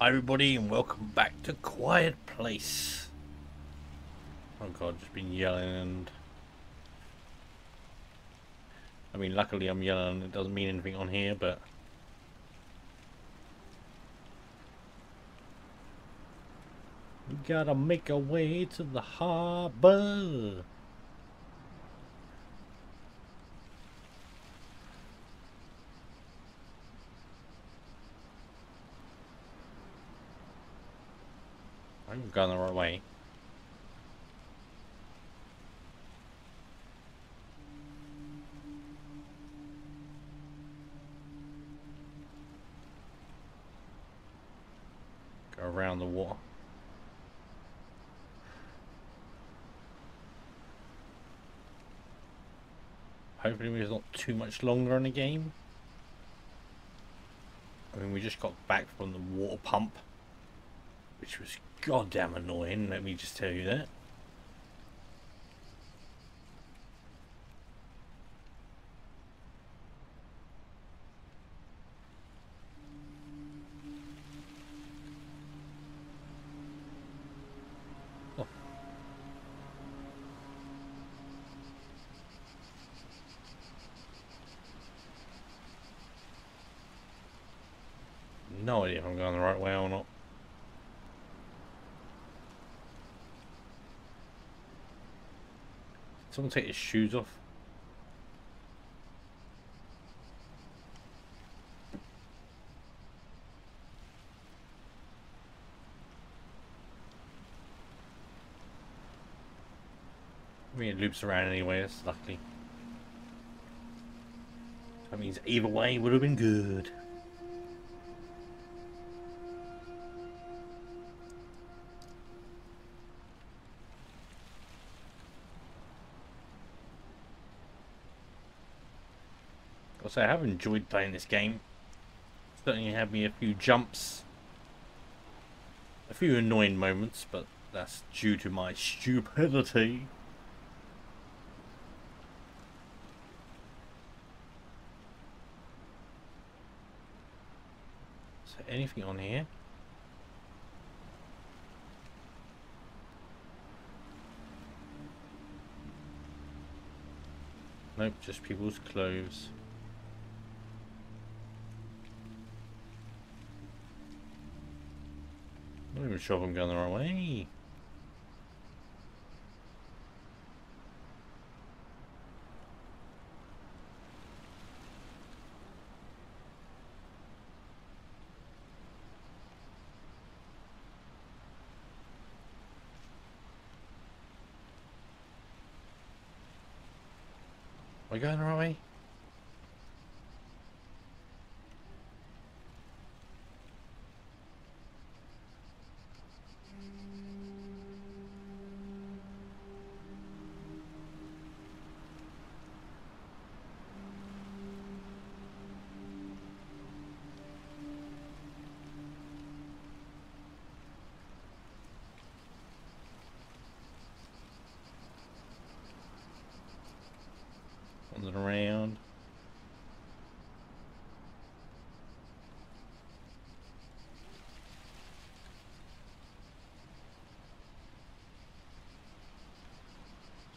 Hi everybody and welcome back to Quiet Place. Oh god, just been yelling and... I mean luckily I'm yelling and it doesn't mean anything on here but... We gotta make our way to the harbor. I'm going the wrong way. Go around the water. Hopefully it's not too much longer in the game. I mean, we just got back from the water pump, which was goddamn annoying, let me just tell you that. Oh. No idea if I'm going the right way or not. Someone take his shoes off. I mean, it loops around anyway, it's luckily. That means either way would have been good. Say I have enjoyed playing this game. Certainly had me a few jumps. A few annoying moments, but that's due to my stupidity. So anything on here? Nope, just people's clothes. Not even sure if I'm going the right way. Am I going the right way? Around.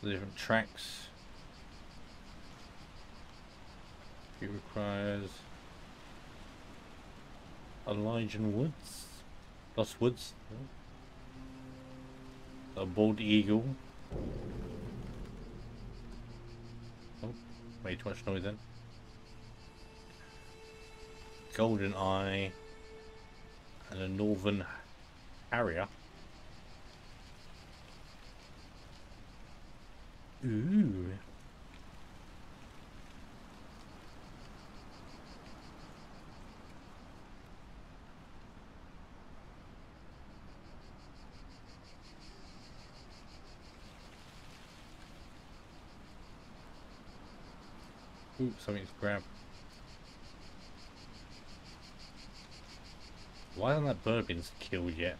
The different tracks. It requires Elijah Woods, Lost Woods, a bald eagle. Made too much noise then. Golden Eye and a Northern Harrier. Ooh. Ooh, something's grabbed. Why hasn't that bird been killed yet?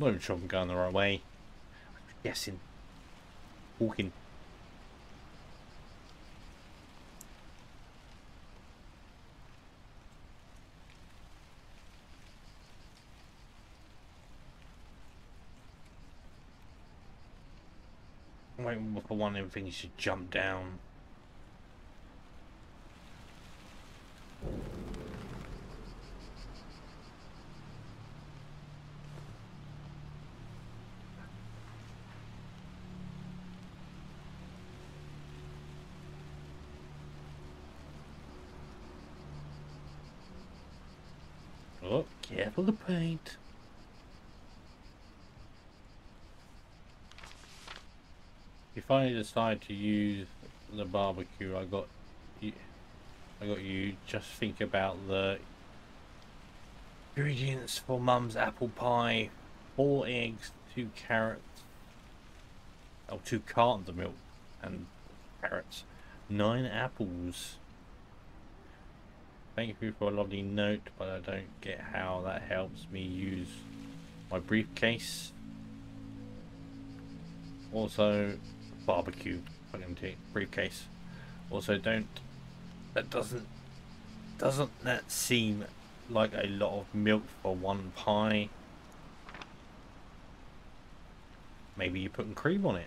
Not even sure I'm going the right way. I'm Guessing. Walking. I'm waiting for one them things to jump down. Oh, careful the paint. If I decide to use the barbecue, I got you. I got you. Just think about the ingredients for Mum's apple pie: four eggs, two carrots, oh, two cartons of milk, and carrots, nine apples. Thank you for a lovely note, but I don't get how that helps me use my briefcase. Also, barbecue fucking briefcase. Also, don't that doesn't doesn't that seem like a lot of milk for one pie? Maybe you're putting cream on it.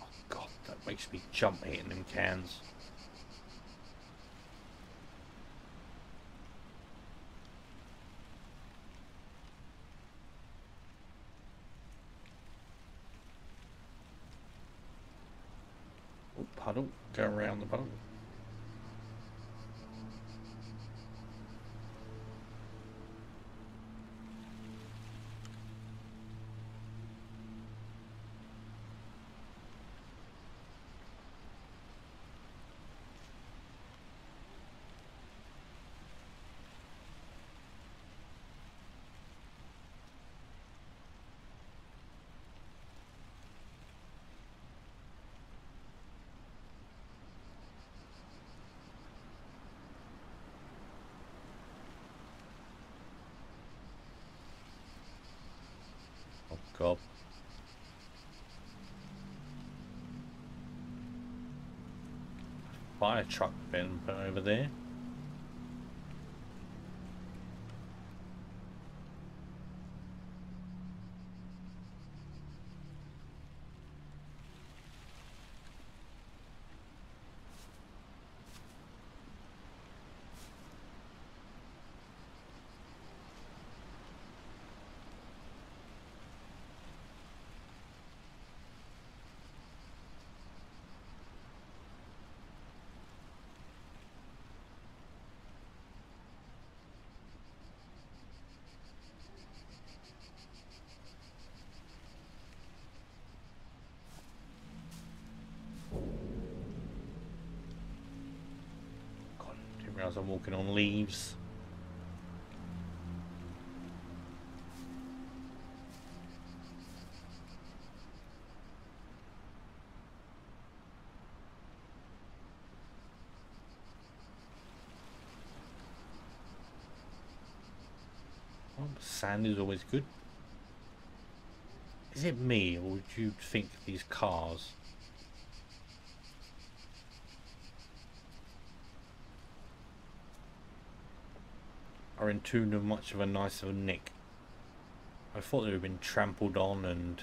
Oh god, that makes me jump hitting them cans. Puddle, go around the puddle. God. Fire truck put over there. I'm walking on leaves. Sand is always good. Is it me, or do you think these cars are in too much of a nice of a nick. I thought they would have been trampled on and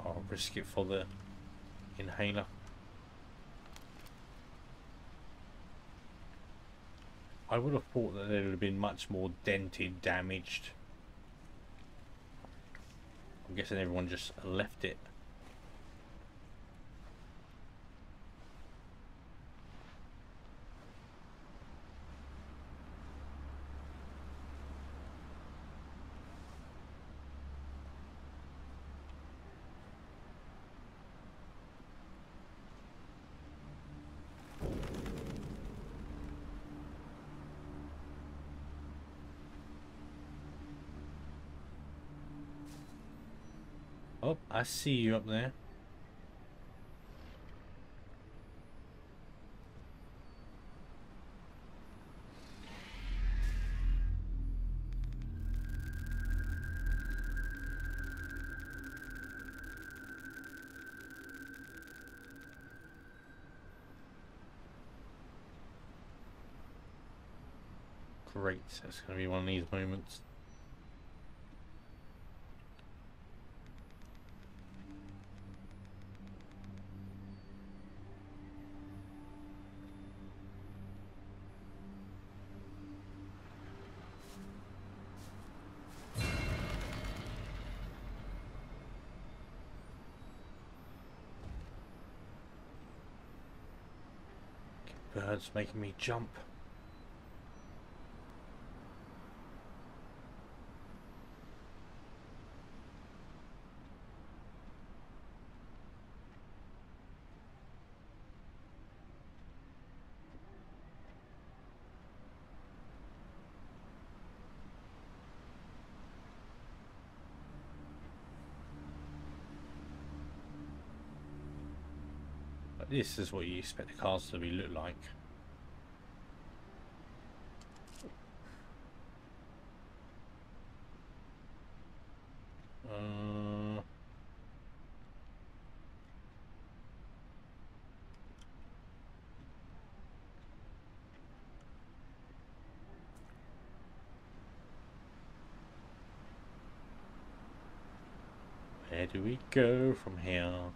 I'll risk it for the inhaler. I would have thought that they would have been much more dented, damaged. I'm guessing everyone just left it. I see you up there. Great, that's going to be one of these moments. Birds making me jump. this is what you expect the cars to be look like. Uh, go from here?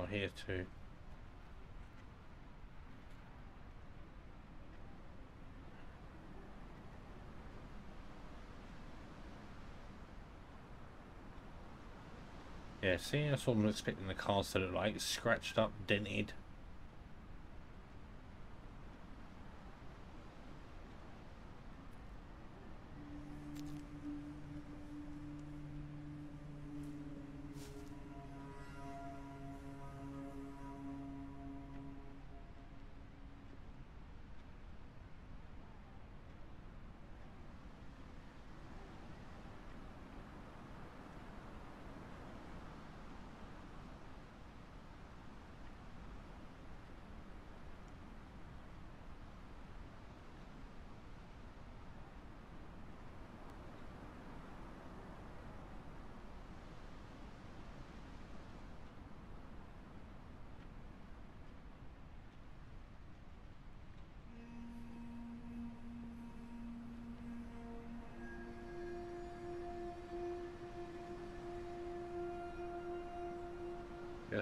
Oh, here too. See, that's what I'm expecting the cars to look like. Scratched up, dented.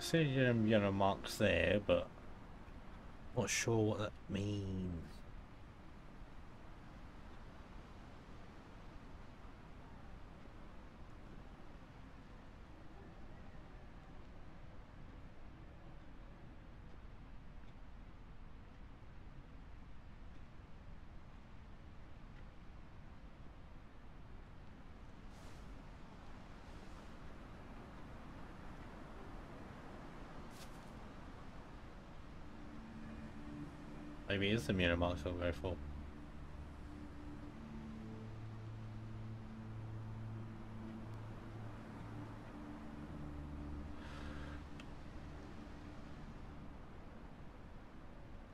See um, yellow marks there, but not sure what that means. Minimax I'll go for.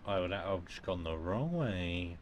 Oh, that just gone the wrong way.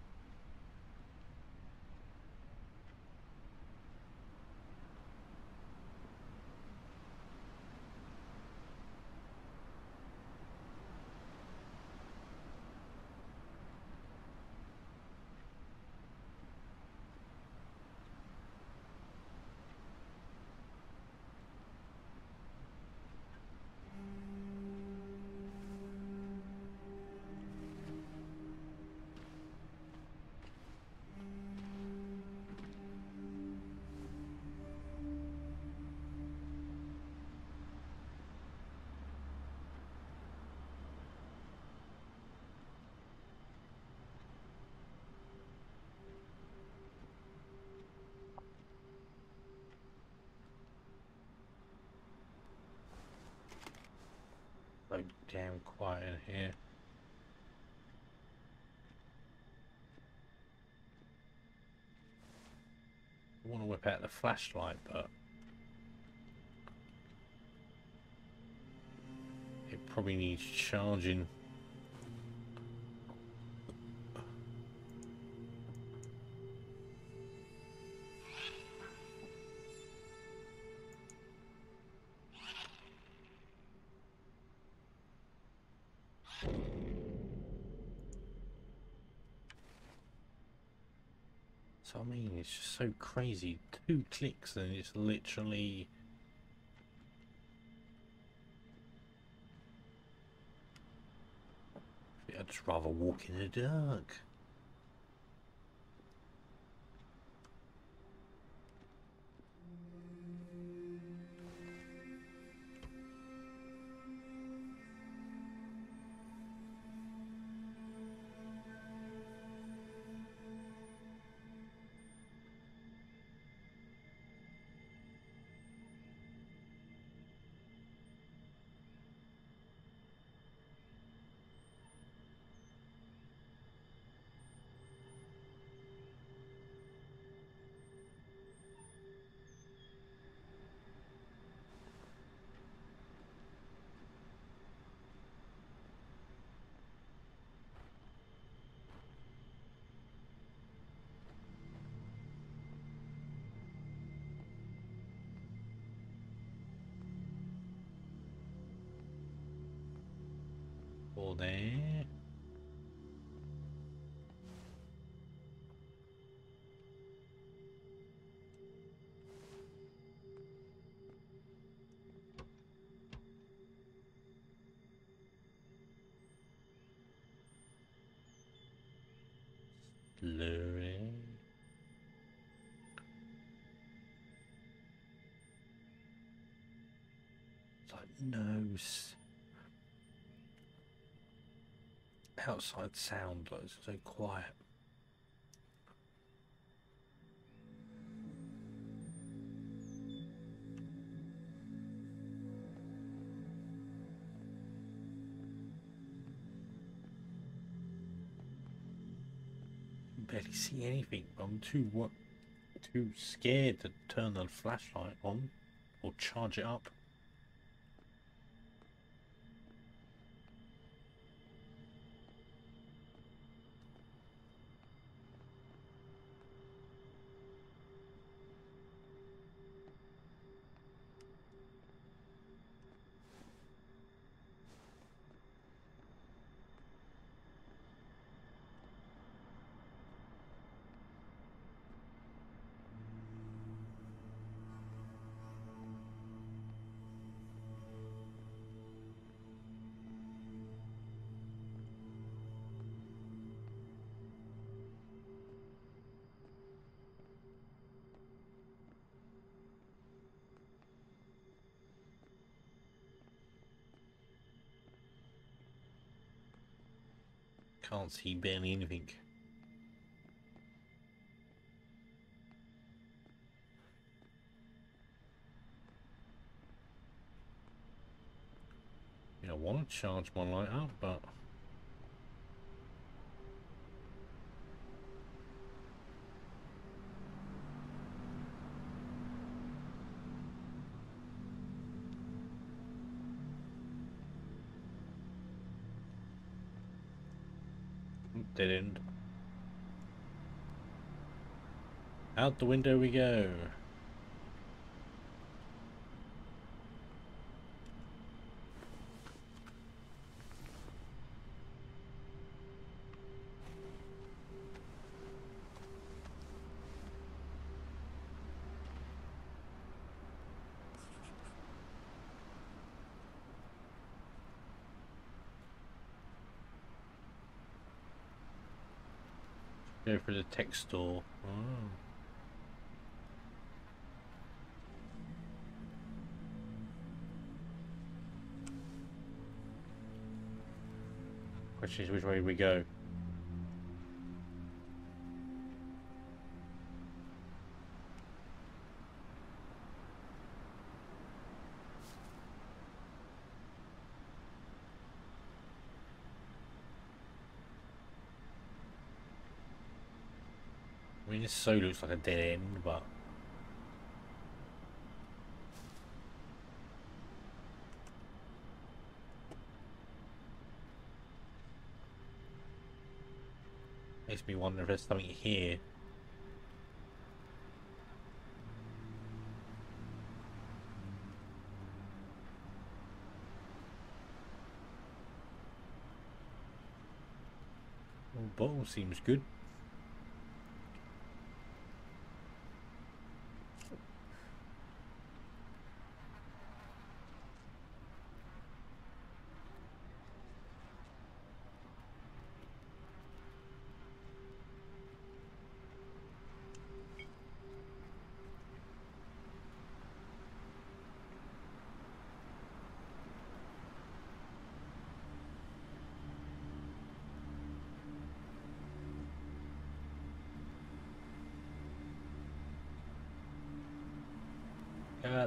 Damn quiet in here. I want to whip out the flashlight, but it probably needs charging. It's just so crazy. Two clicks and it's literally. I'd just rather walk in the dark. It's like nose. outside sound like it's so quiet. Barely see anything. I'm too what too scared to turn the flashlight on or charge it up. See barely anything. I want to charge my light up, but... Dead end. Out the window we go. Go for the tech store. Oh. Question is which way we go. I mean, this so looks like a dead end, but... me wonder if there's something here. Bottle seems good.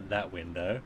That window?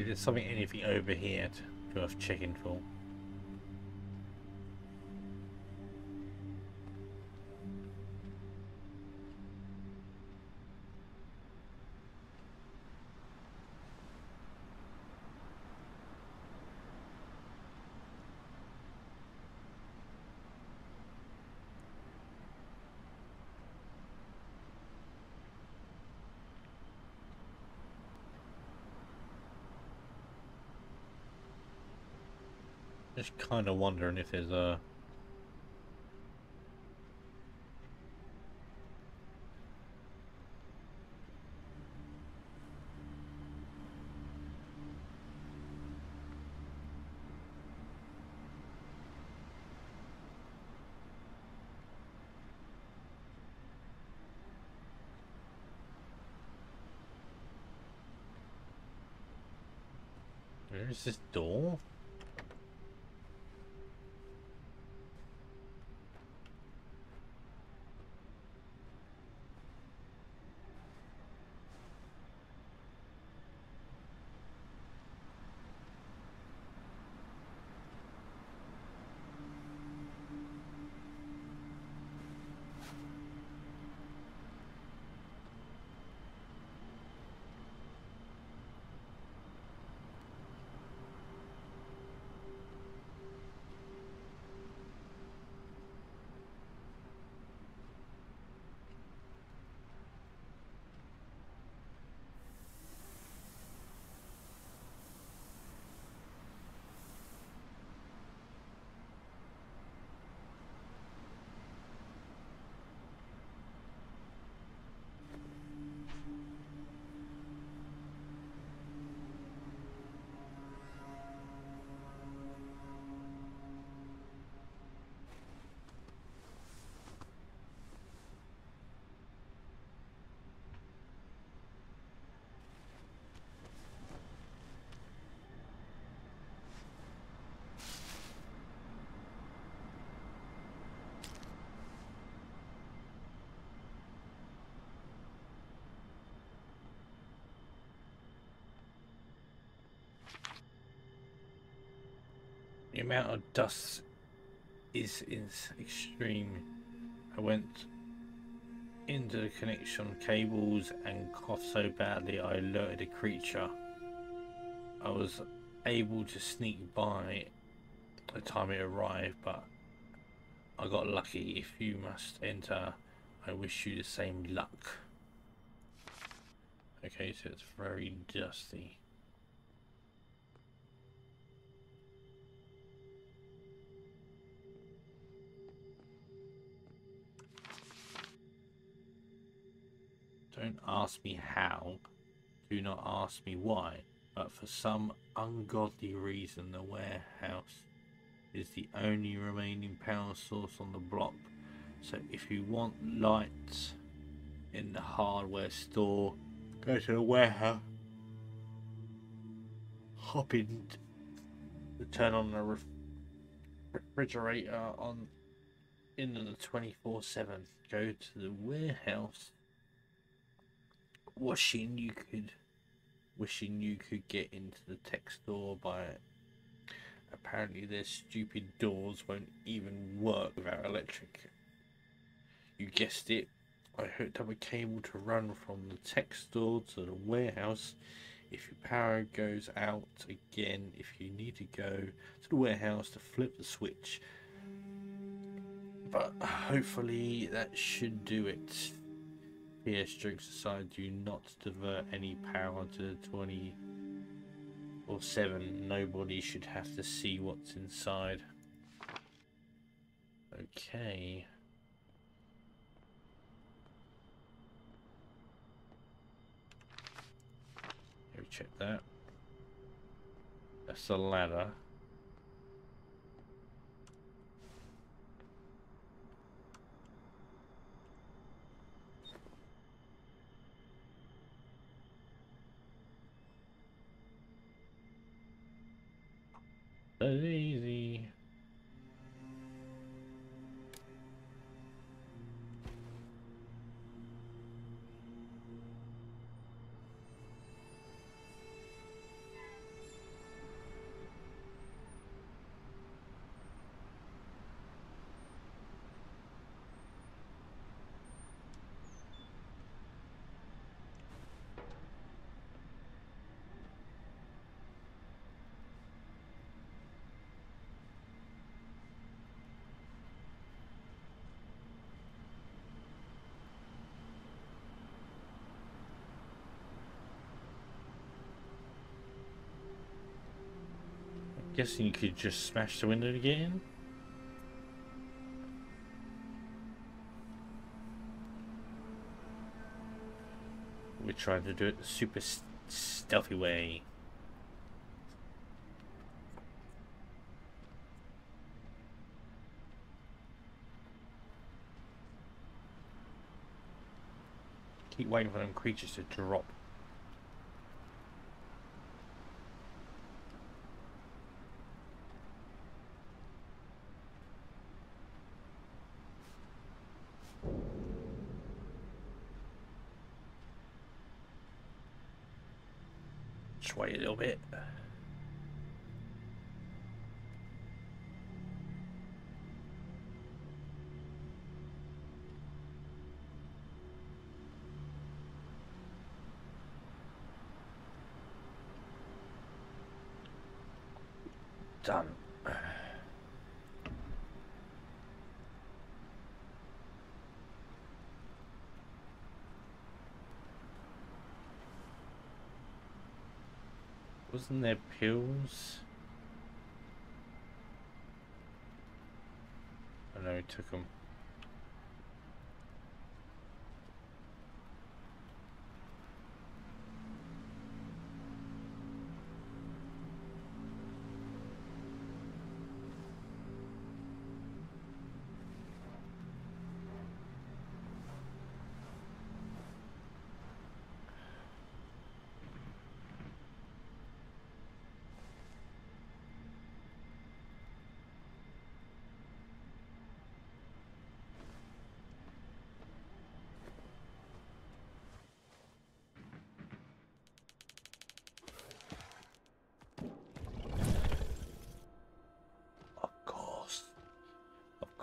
If there's something, anything over here to worth checking for. Kind of wondering if there's a Where's this door? The amount of dust is is extreme. I went into the connection cables and coughed so badly I alerted a creature. I was able to sneak by the time it arrived, but I got lucky. If you must enter, I wish you the same luck. Okay, so it's very dusty. Ask me how, do not ask me why, but for some ungodly reason the warehouse is the only remaining power source on the block. So if you want lights in the hardware store, go to the warehouse, hop in, turn on the refrigerator on in the 24-7, go to the warehouse wishing you could wishing you could get into the tech store by apparently their stupid doors won't even work without electric. You guessed it. I hooked up a cable to run from the tech store to the warehouse. If your power goes out again if you need to go to the warehouse to flip the switch. But hopefully that should do it PS jokes aside, do not divert any power to the 20 or 7. Nobody should have to see what's inside. Okay. Let me check that. That's the ladder. Guessing you could just smash the window to get in? We tried to do it the super stealthy way. Keep waiting for them creatures to drop. A little bit. Done. Wasn't there pills? I know he took them.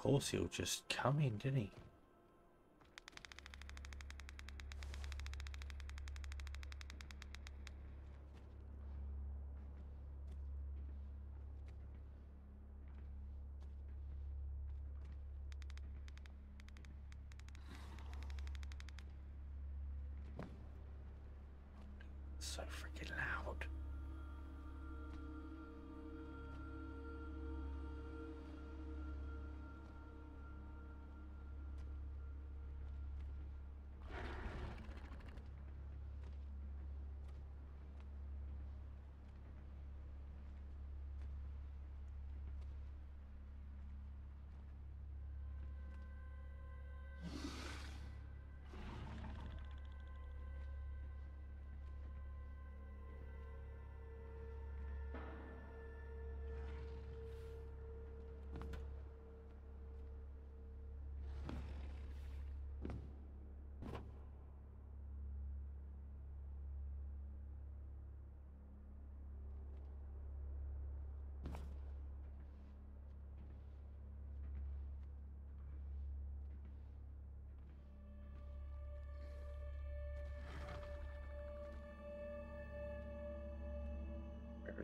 Course he'll just come in, didn't he?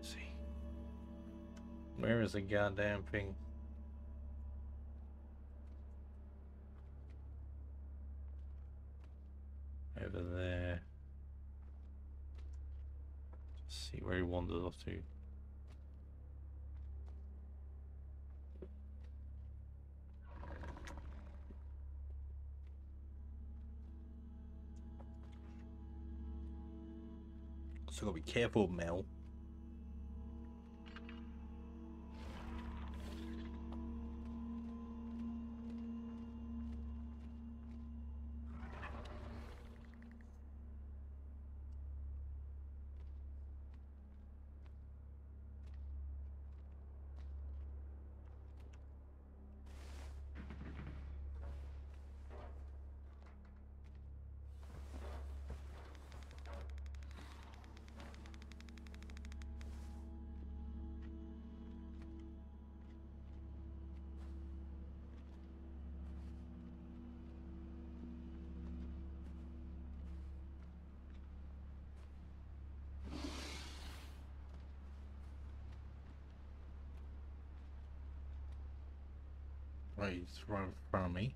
Is he? Where is the goddamn thing? Over there. Let's see where he wandered off to. So gotta be careful, Mel. from, from me.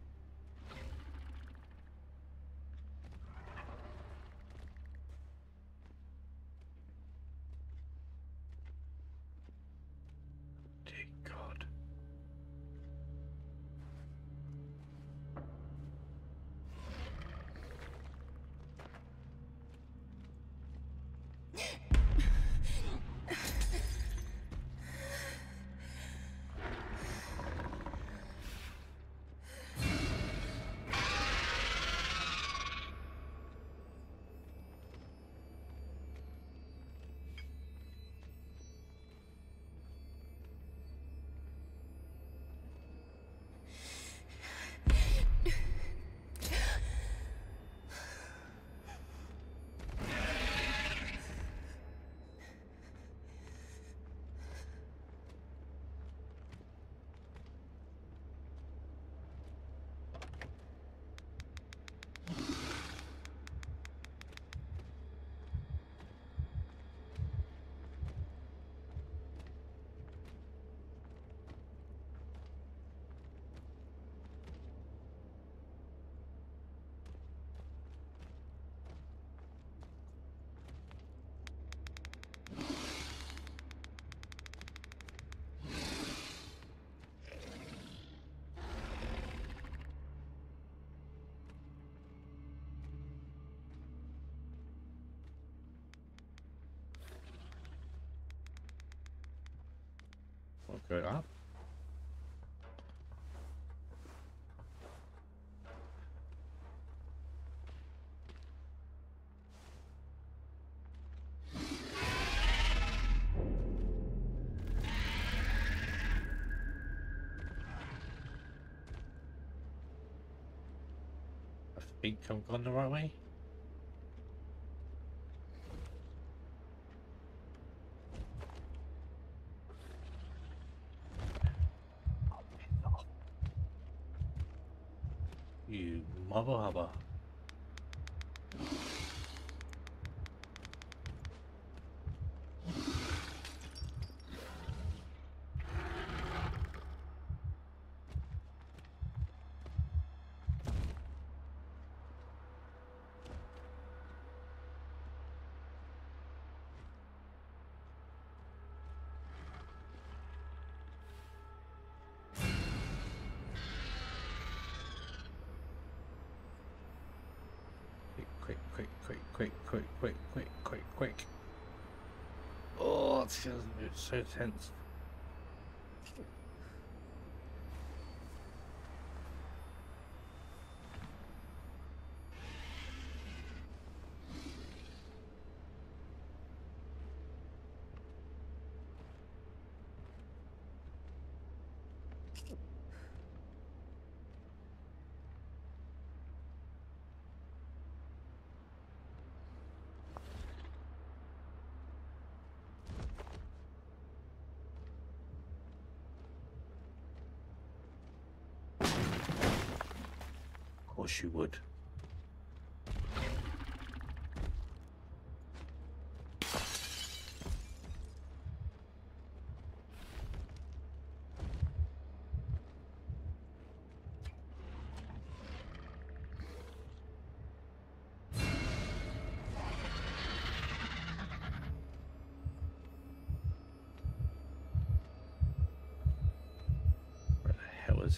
Okay, up. I think I'm going the right way. Haba. So tense. course you would.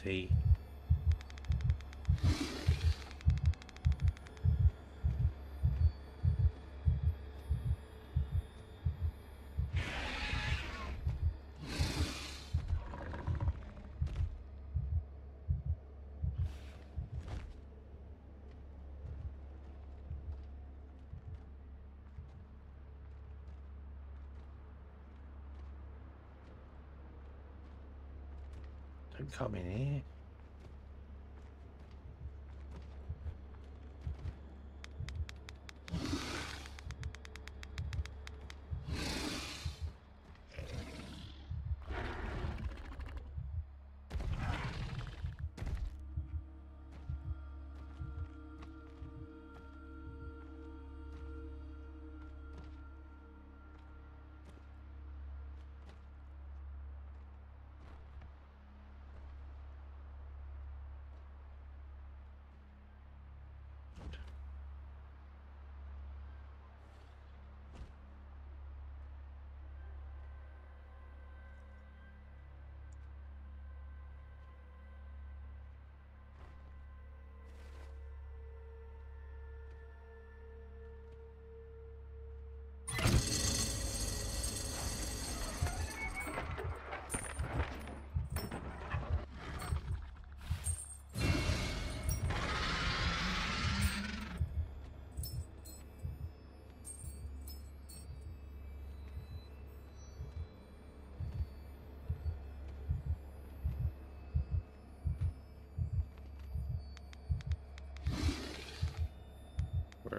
he In here.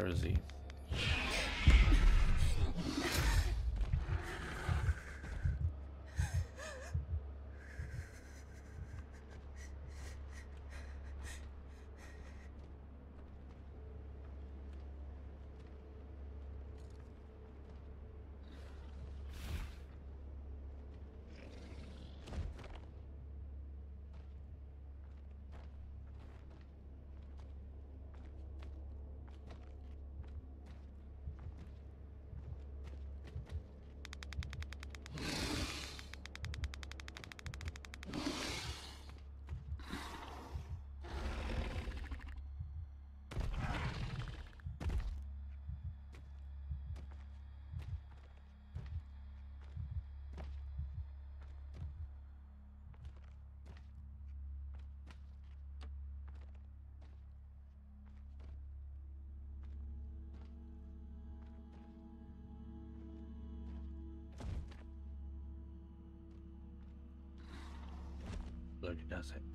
Where is he? Slowly does it.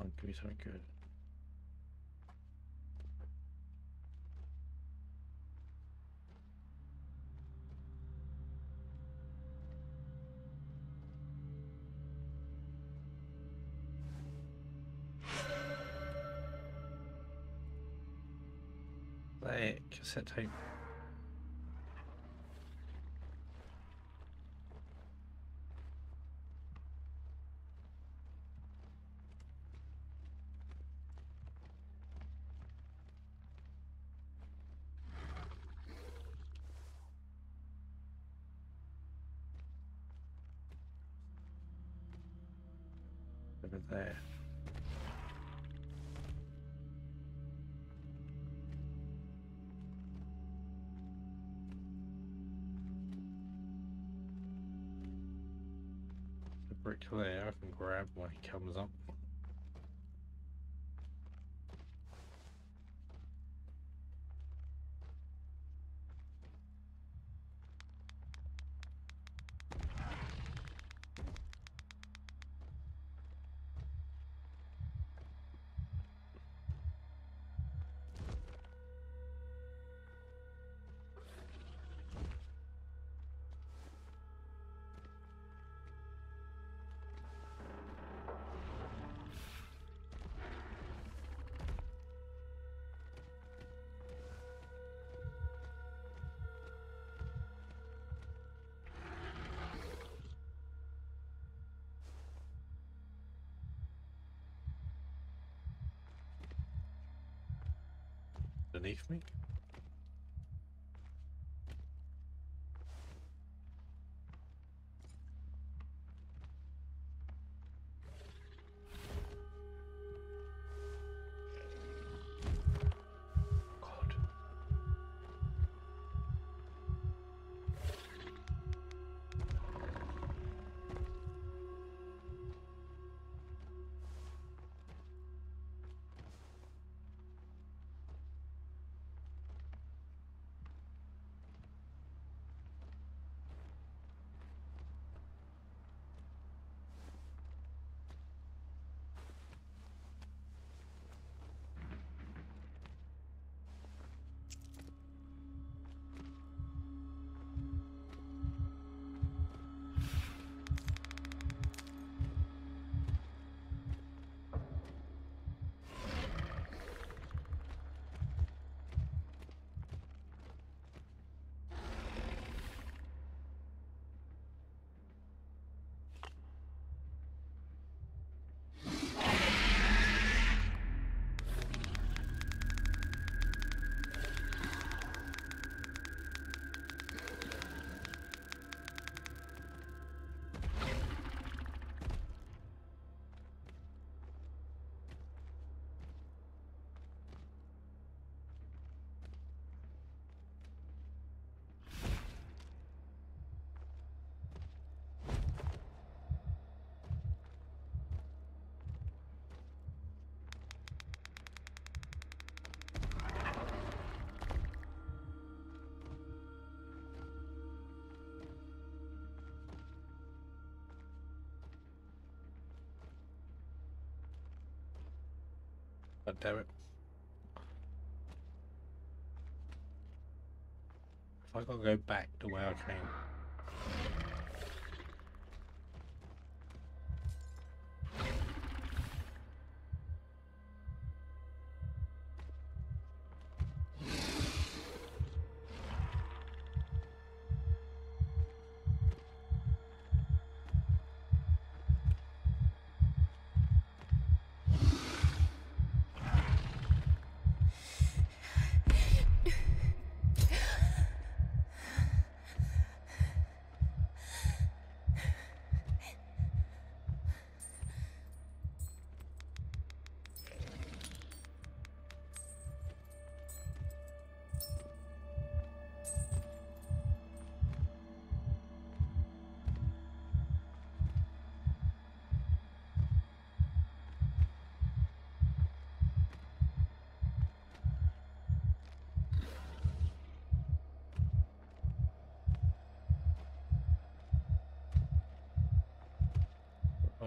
Me something good. Play cassette tape. Over there. The brick there I can grab when he comes up. Beneath me? God damn it. If I gotta go back to where I came.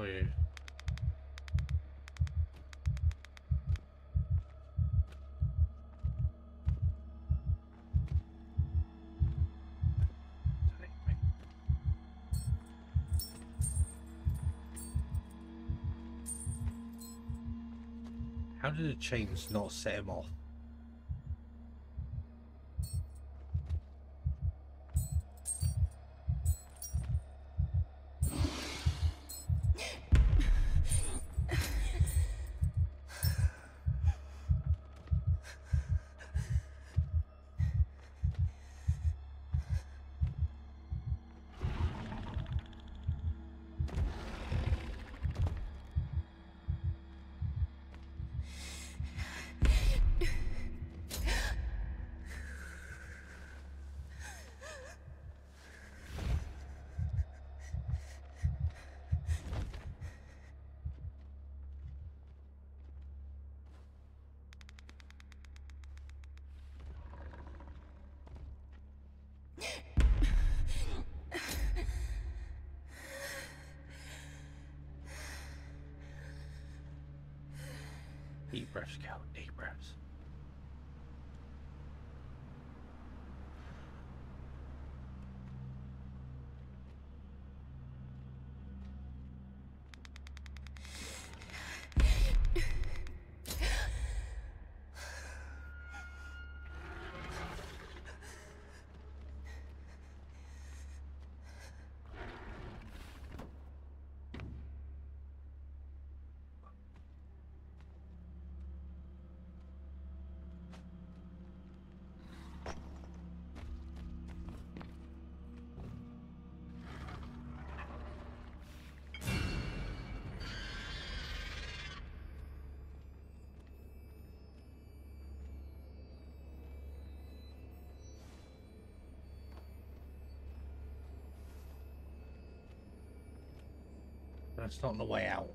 Oh yeah. How did the chains not set him off? That's not the way out.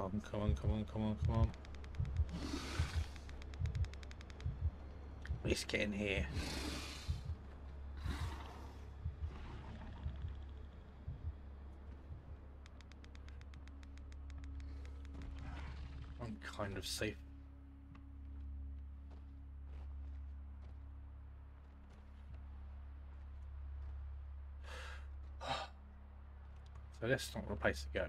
On, come on, come on, come on, come on. Let's get in here. I'm kind of safe. So that's not the place to go.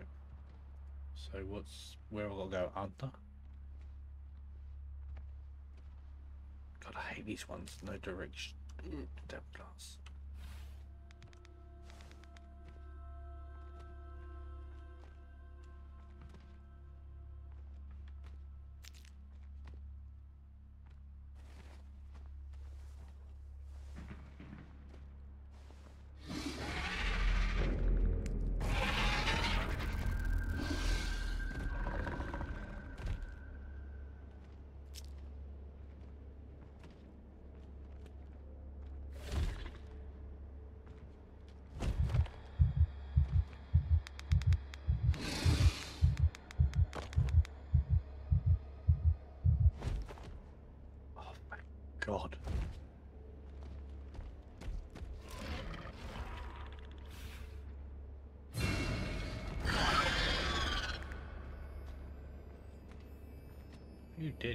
So what's where I'll go under? God, I hate these ones. No direction. Depth class.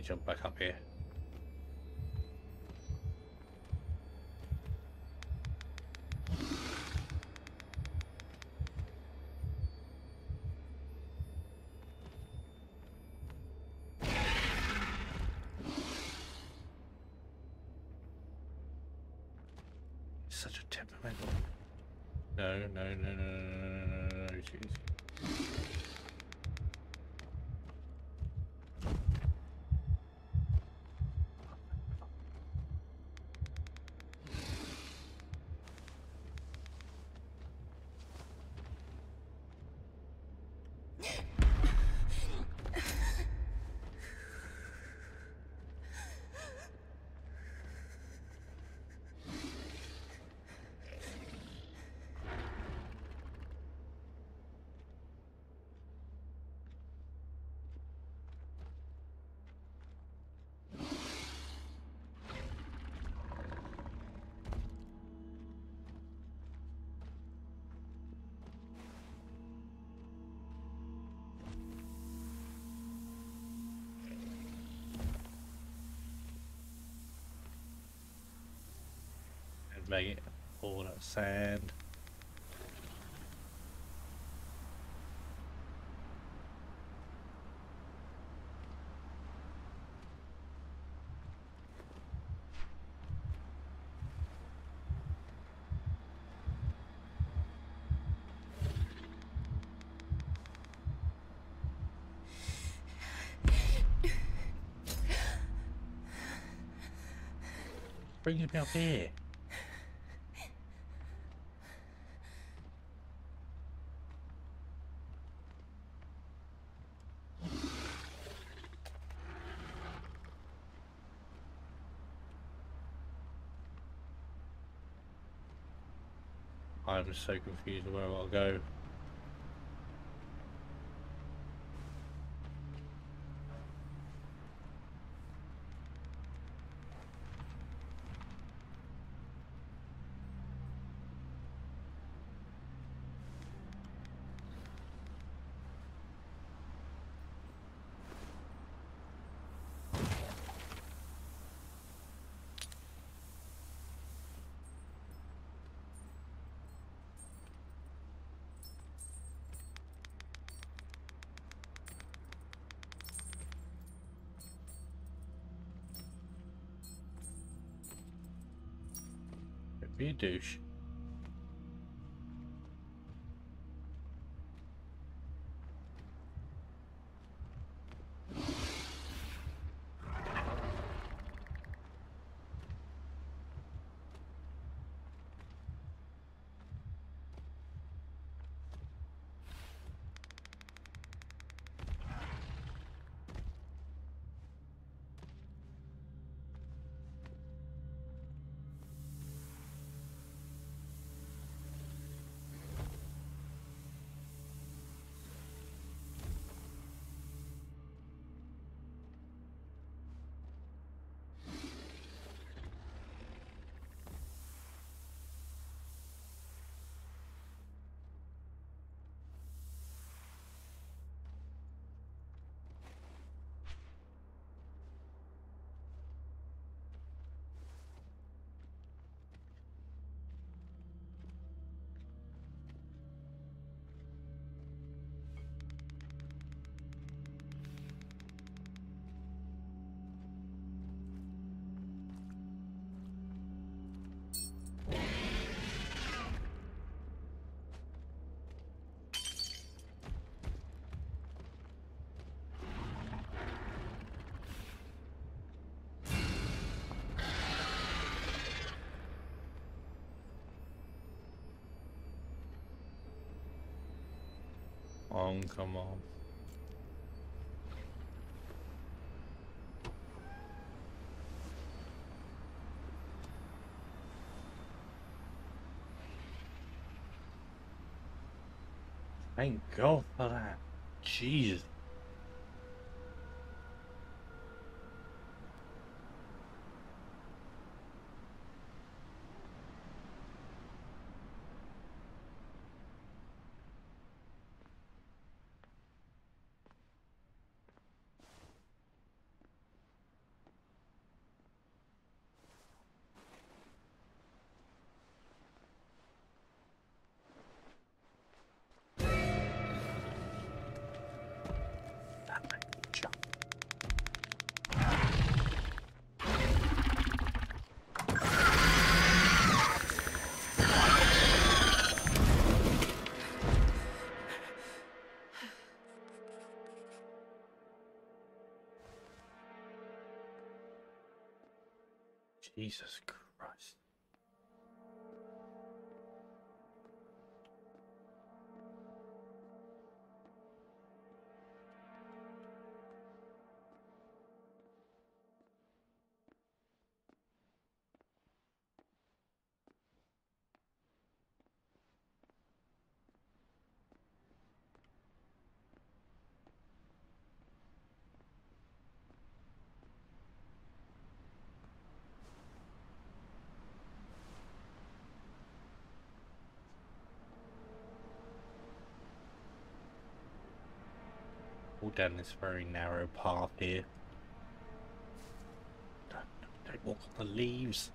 Jump back up here. Make it all that sand. Bring him up here. I'm so confused where I'll go. Be Oh, come on. Thank God for that. Jesus. Jesus Christ. Down this very narrow path here. Don't, don't walk on the leaves.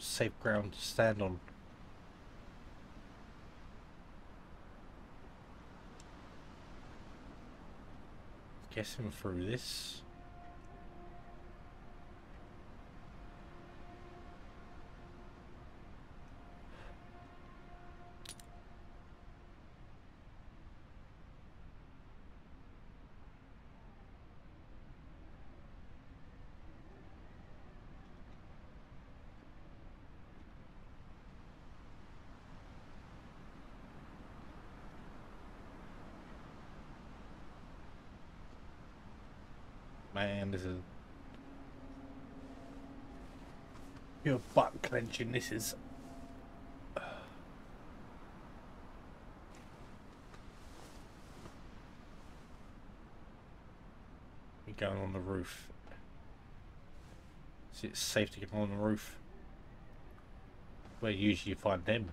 Safe ground to stand on? Guessing through this. This is your butt clenching. This is. You're going on the roof. Is it safe to get on the roof? Where usually you find them.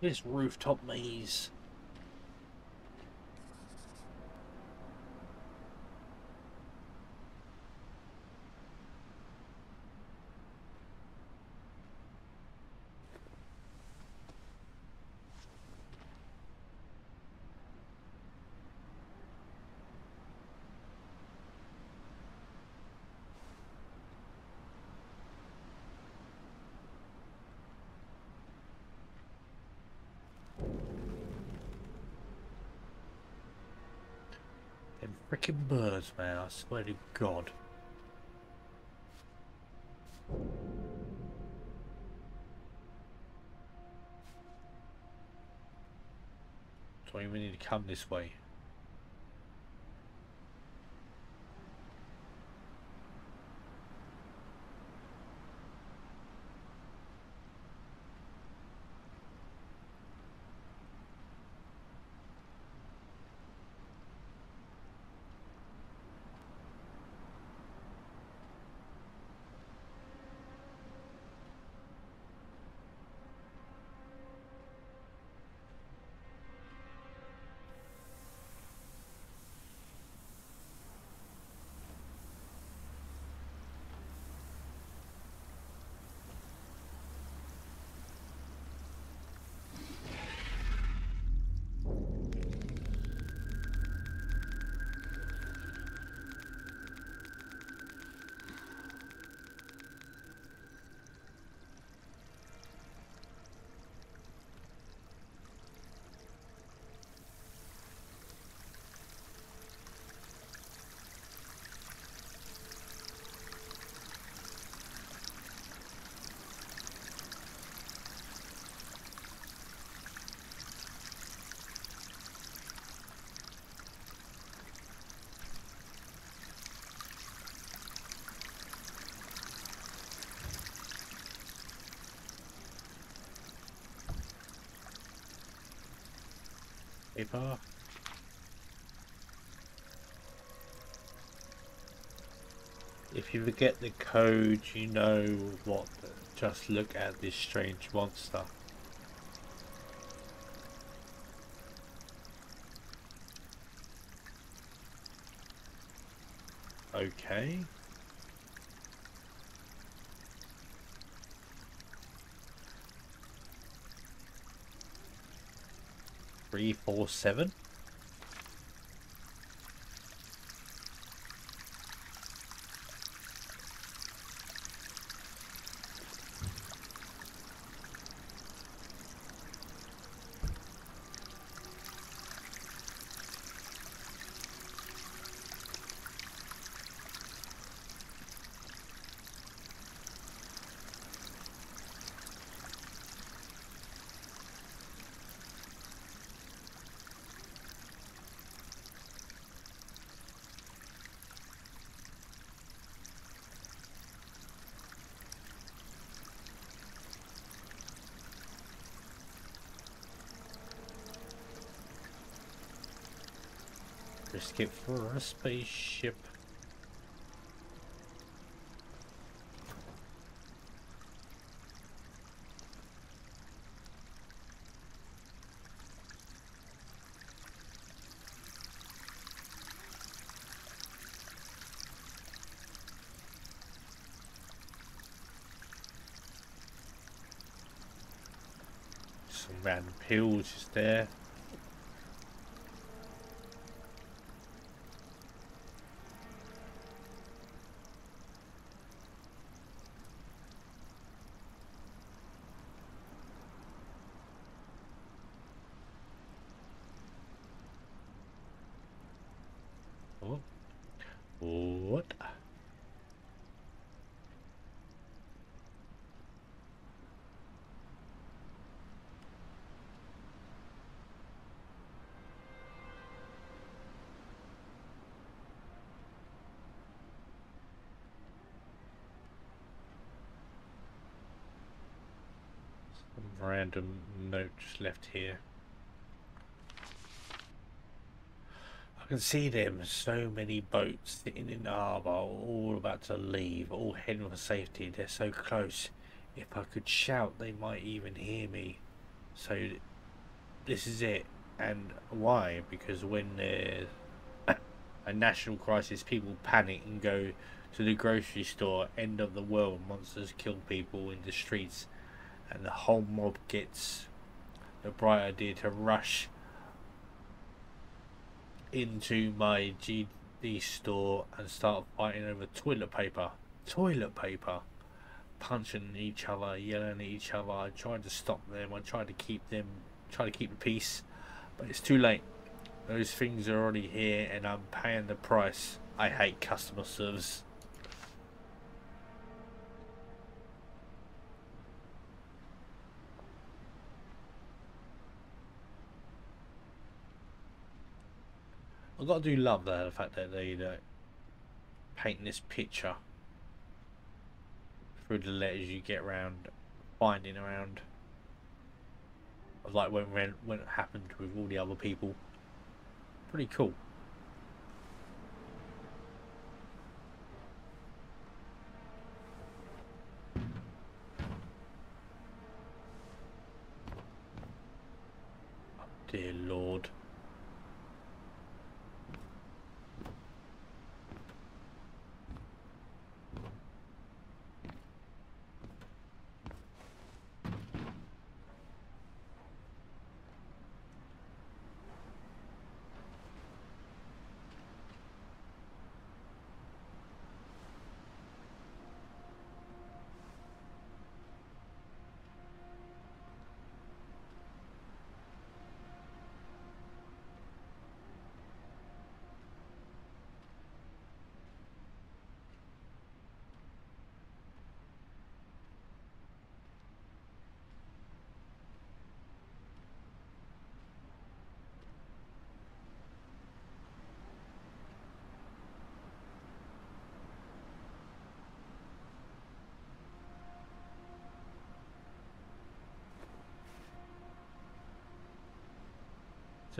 This rooftop maze. Them freaking birds, man, I swear to God. Don't even need to come this way. If you forget the code, you know what. Just look at this strange monster. Okay. 7 escape for a spaceship. Some random pills just there. Oh. What? Some random note just left here. I can see them, so many boats sitting in the harbour, all about to leave, all heading for safety. They're so close. If I could shout, they might even hear me. So, this is it. And why? Because when there's a national crisis, people panic and go to the grocery store, end of the world, monsters kill people in the streets, and the whole mob gets the bright idea to rush into my GD store and start fighting over toilet paper. Toilet paper. Punching each other, yelling at each other, trying to stop them, I tried to keep them, trying to keep the peace. But it's too late. Those things are already here and I'm paying the price. I hate customer service. I got to do love though the fact that they uh, paint this picture through the letters you get around finding around of like when when when it happened with all the other people. Pretty cool. Oh, dear Lord.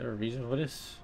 There a reason for this?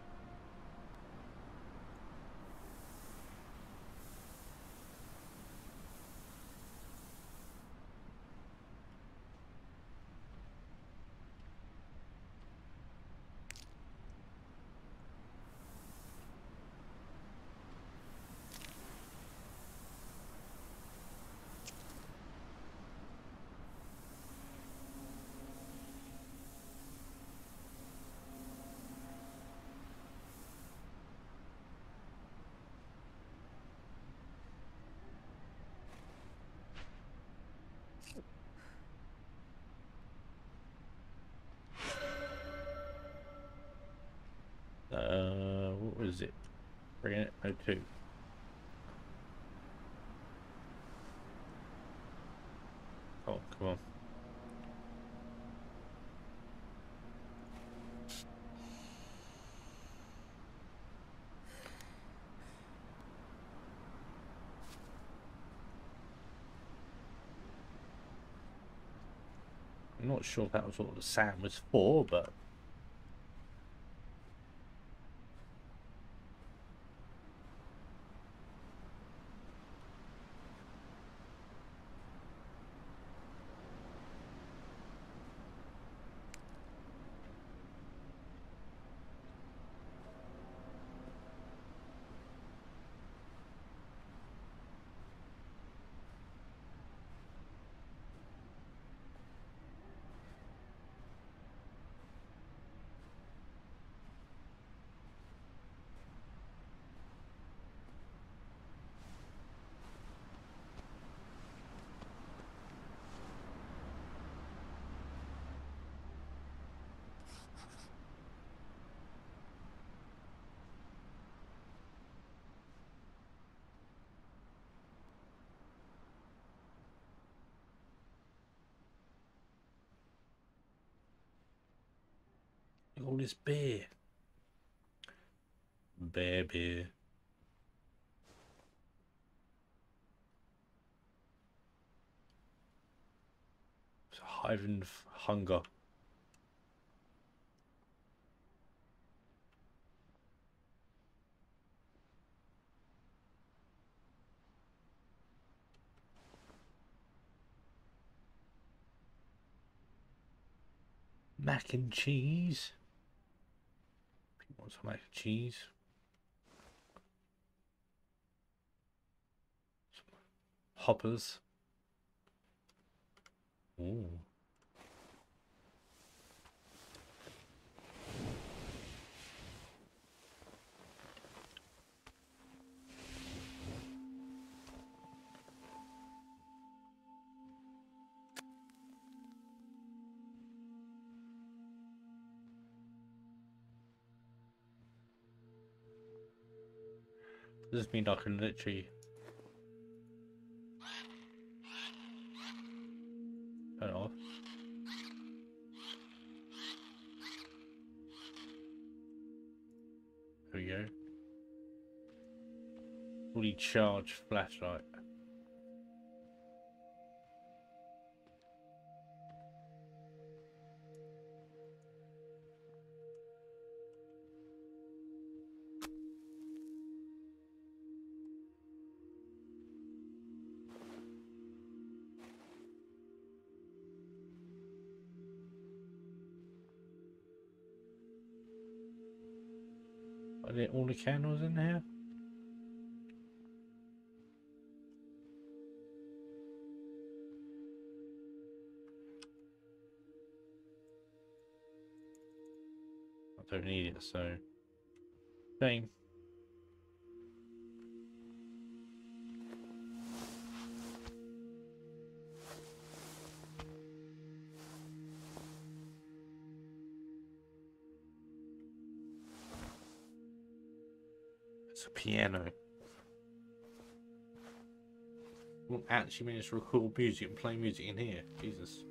2. Oh, come on. I'm not sure if that was what the sound was for, but Look all this beer. Bear beer. It's a hiving hunger. Mac and cheese. Want some mac cheese. Some hoppers. Ooh. Does this mean I can literally turn off? There we go. Fully charged flashlight. Candles in here? I don't need it, so same. Piano. Well, actually managed to record music and play music in here. Jesus.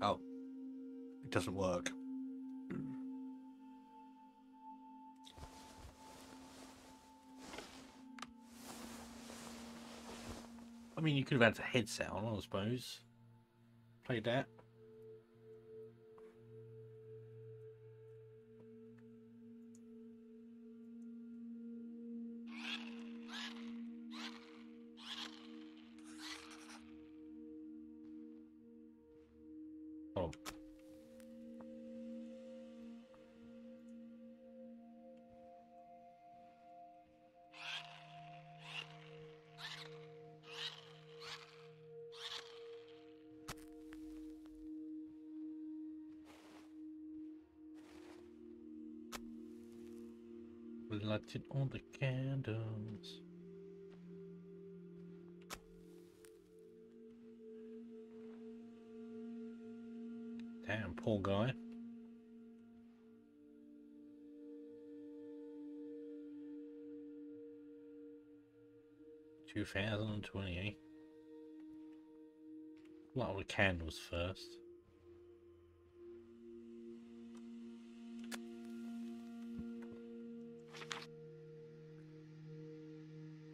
Oh. It doesn't work. You could have had a headset on, I suppose. Played that. 2020. Light lot the candles first.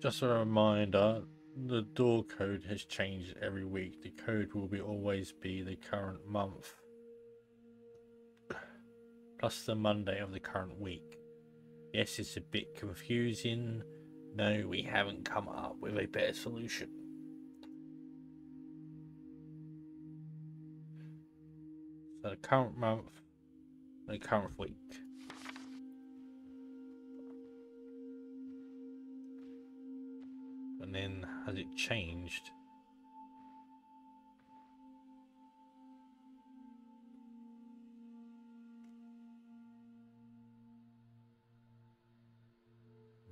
Just a reminder, the door code has changed every week. The code will be always be the current month plus the Monday of the current week. Yes, it's a bit confusing no, we haven't come up with a better solution. So the current month, the current week. And then has it changed?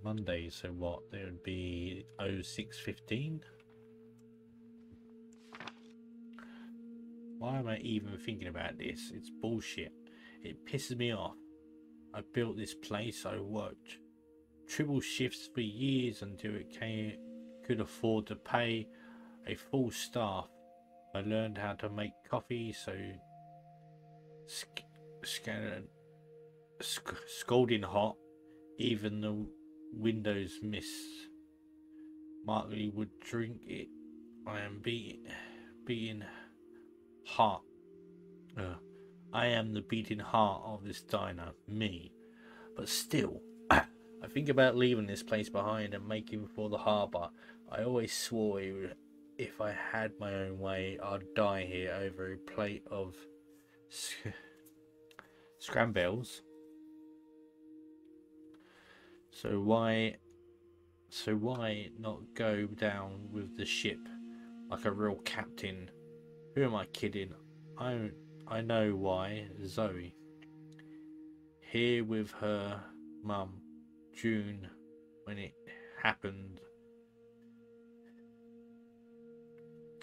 Monday, so what? There would be 0615? Why am I even thinking about this? It's bullshit. It pisses me off. I built this place. I worked triple shifts for years until it came, could afford to pay a full staff. I learned how to make coffee, so sc- sc- scalding hot, even the windows missed. Markley would drink it. I am beating, beating heart. Uh, I am the beating heart of this diner, me. But still, I think about leaving this place behind and making for the harbour. I always swore if I had my own way, I'd die here over a plate of sc- scrambles. So why, so why not go down with the ship like a real captain? Who am I kidding? I I know why. Zoe here with her mum June when it happened.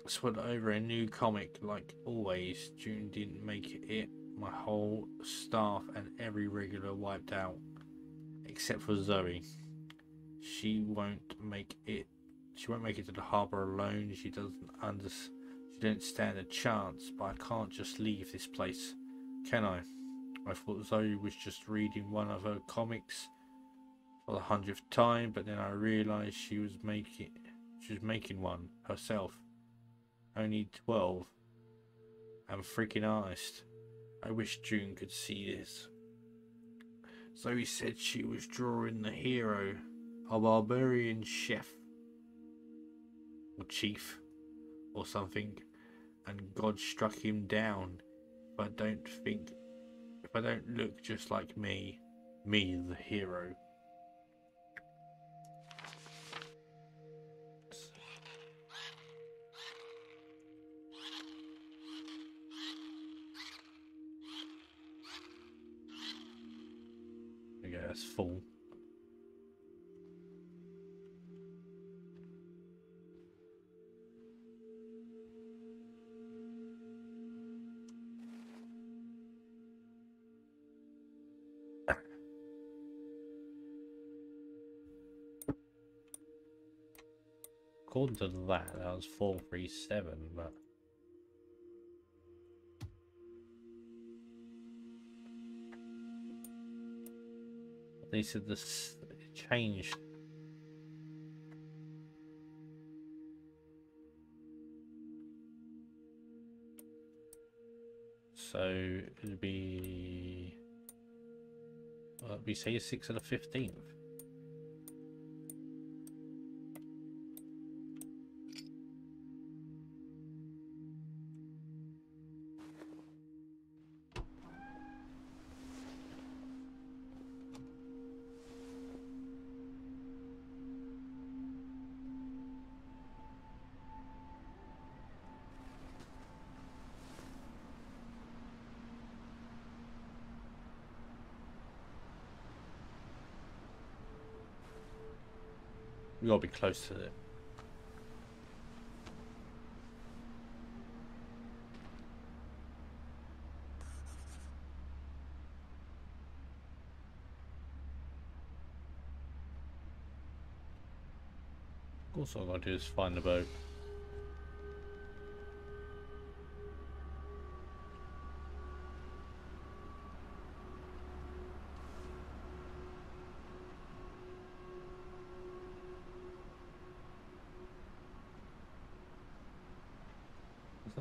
Sweat over a new comic like always. June didn't make it. My whole staff and every regular wiped out. Except for Zoe. She won't make it she won't make it to the harbour alone. She doesn't under she don't stand a chance, but I can't just leave this place. Can I? I thought Zoe was just reading one of her comics for the hundredth time, but then I realised she was making she was making one herself. Only twelve. I'm freaking artist. I wish June could see this. Zoe said she was drawing the hero, a barbarian chef or chief or something, and God struck him down. If I don't think, if I don't look just like me, me the hero. That's full. According to that, that was 437, but... They said this changed. So it'd be. Well, we say 6 of the 15th. We gotta be close to it. Also, all I gotta do is find the boat.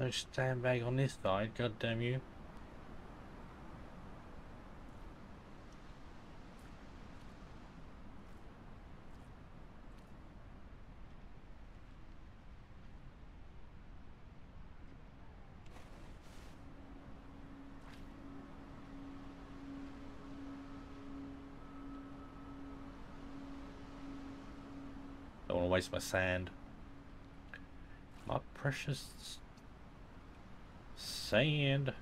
No sandbag on this side, god damn you. Don't want to waste my sand. My precious sand.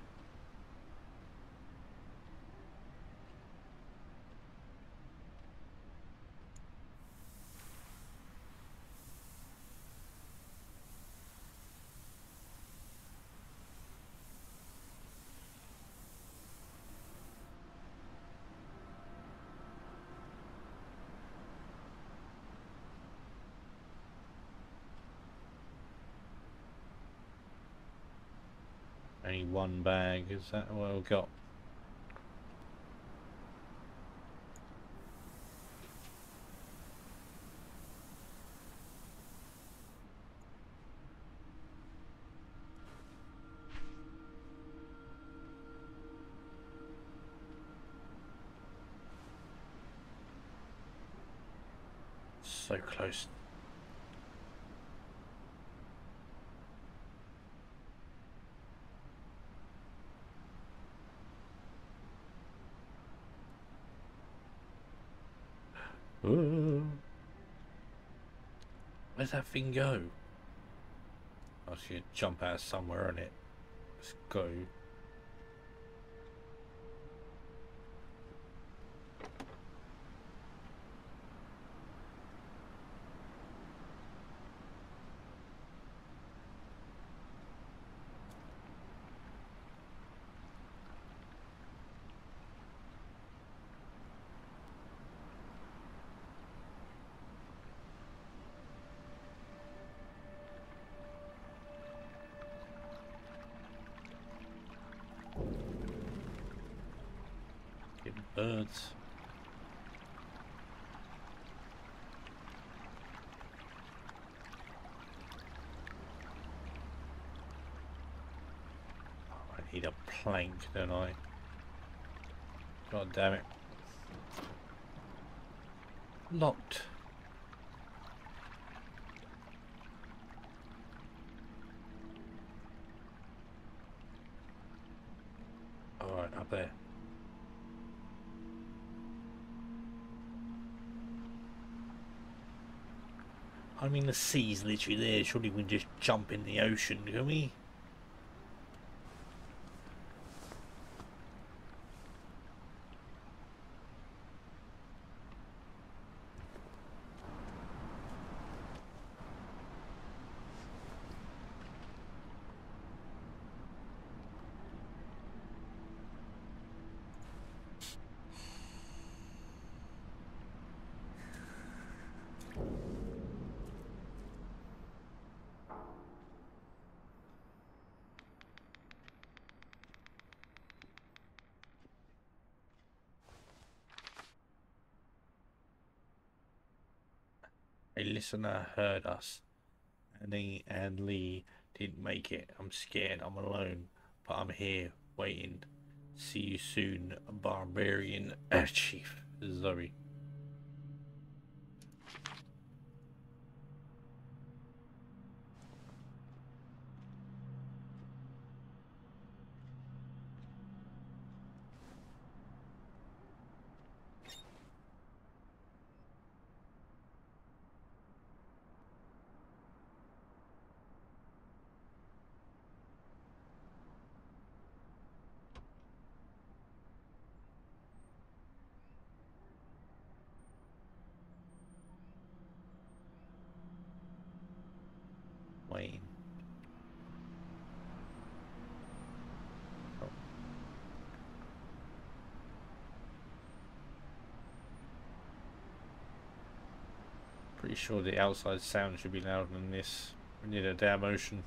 Only one bag, is that what we've got? So close. Ooh. Where's that thing go? I should jump out somewhere on it. Let's go. Get birds. Oh, I need a plank, don't I? God damn it. Locked. Alright, up there. I mean, the sea's literally there. Surely we can just jump in the ocean, can we? A listener heard us. And he and Lee didn't make it. I'm scared. I'm alone. But I'm here, waiting. See you soon, barbarian chief Zoe. Wayne. Oh. Pretty sure the outside sound should be louder than this. We need a damn ocean.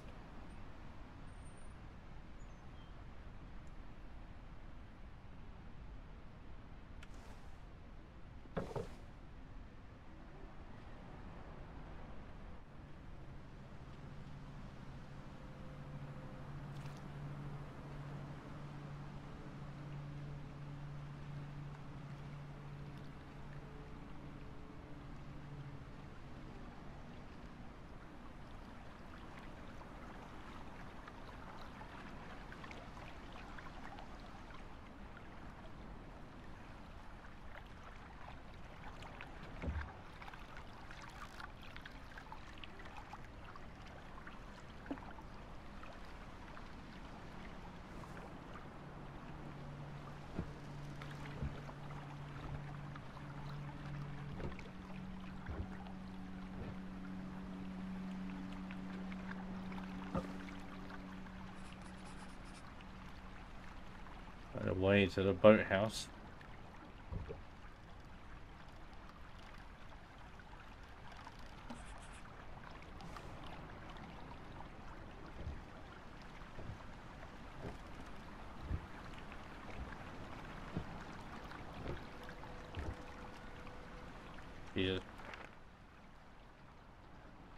way to the boathouse. Jesus.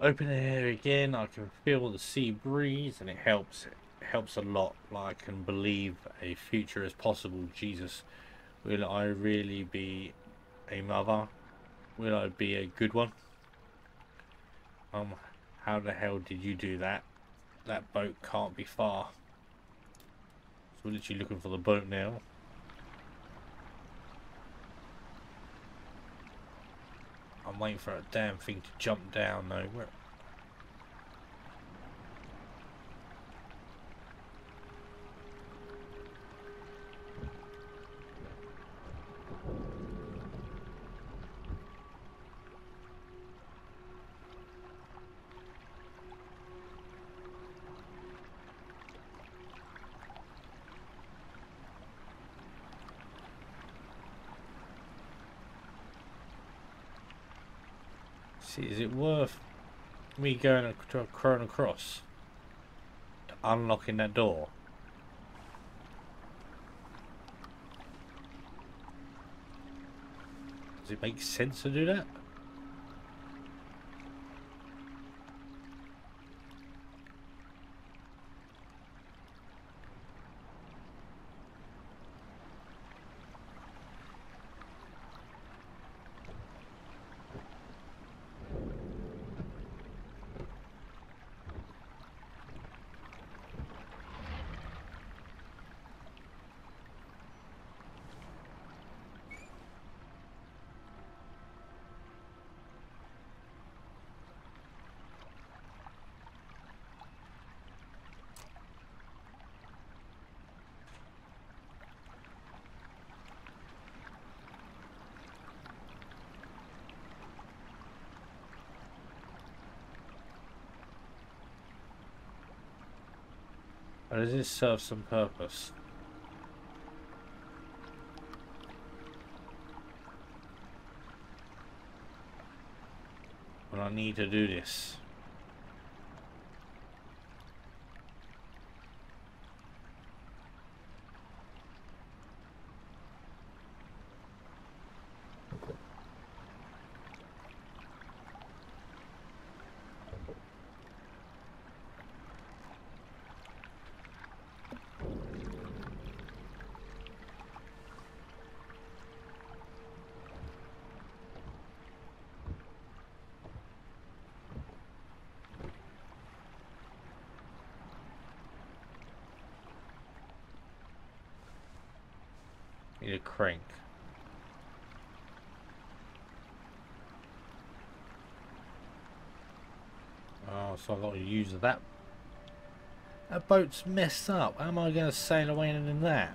Open air again, I can feel the sea breeze and it helps, it helps a lot. Like I can believe a future is possible. Jesus, will I really be a mother? Will I be a good one? Um, how the hell did you do that? That boat can't be far. So we're literally looking for the boat now. I'm waiting for a damn thing to jump down though. Where, See, is it worth me going to Chrono Cross to unlocking that door? Does it make sense to do that? Or does this serve some purpose? When I need to do this. Need a crank. Oh, so I've got to use that. That boat's messed up. How am I going to sail away in that?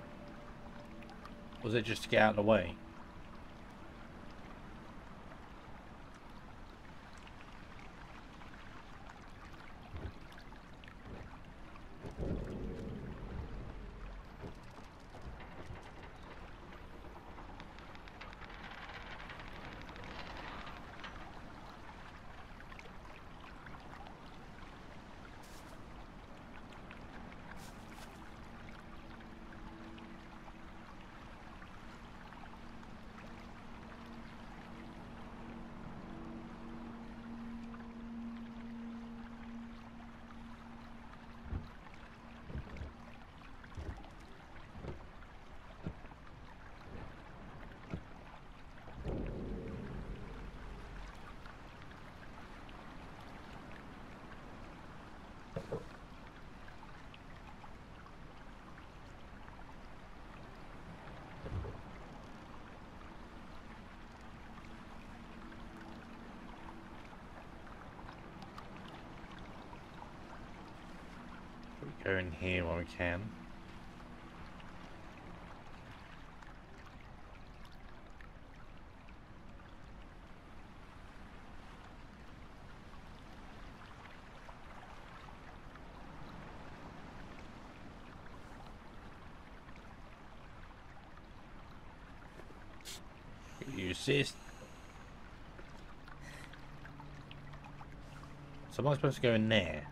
Was it just to get out of the way? Go we can. So am I supposed to go in there?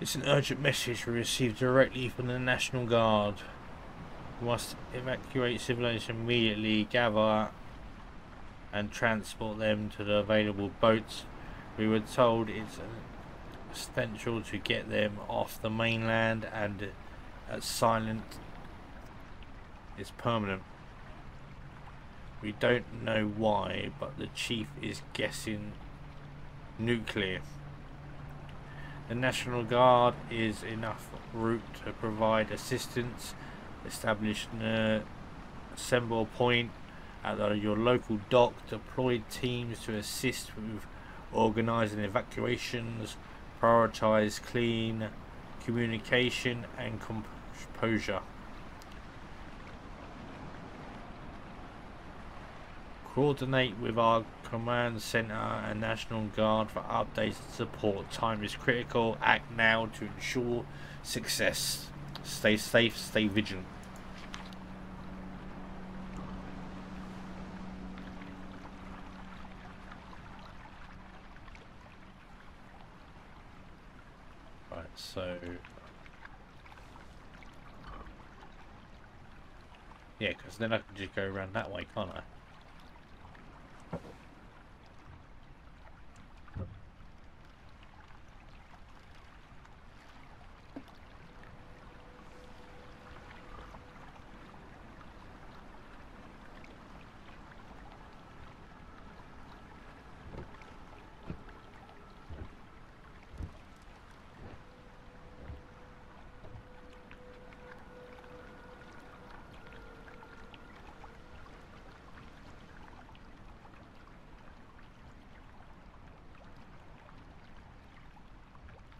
It's an urgent message we received directly from the National Guard. We must evacuate civilians immediately, gather and transport them to the available boats. We were told it's essential to get them off the mainland and at silent is permanent. We don't know why, but the chief is guessing nuclear. The National Guard is enough route to provide assistance, establish an assemble point at the, your local dock, deploy teams to assist with organising evacuations, prioritise clean communication and composure. Coordinate with our command center and National Guard for updates and support. Time is critical. Act now to ensure success. Stay safe, stay vigilant. Right, so Yeah, because then I can just go around that way, can't I?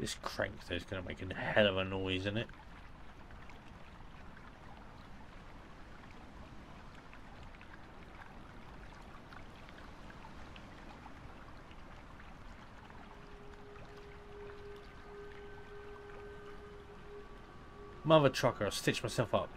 This crank there's going to make a hell of a noise in it. Mother trucker, I'll stitch myself up.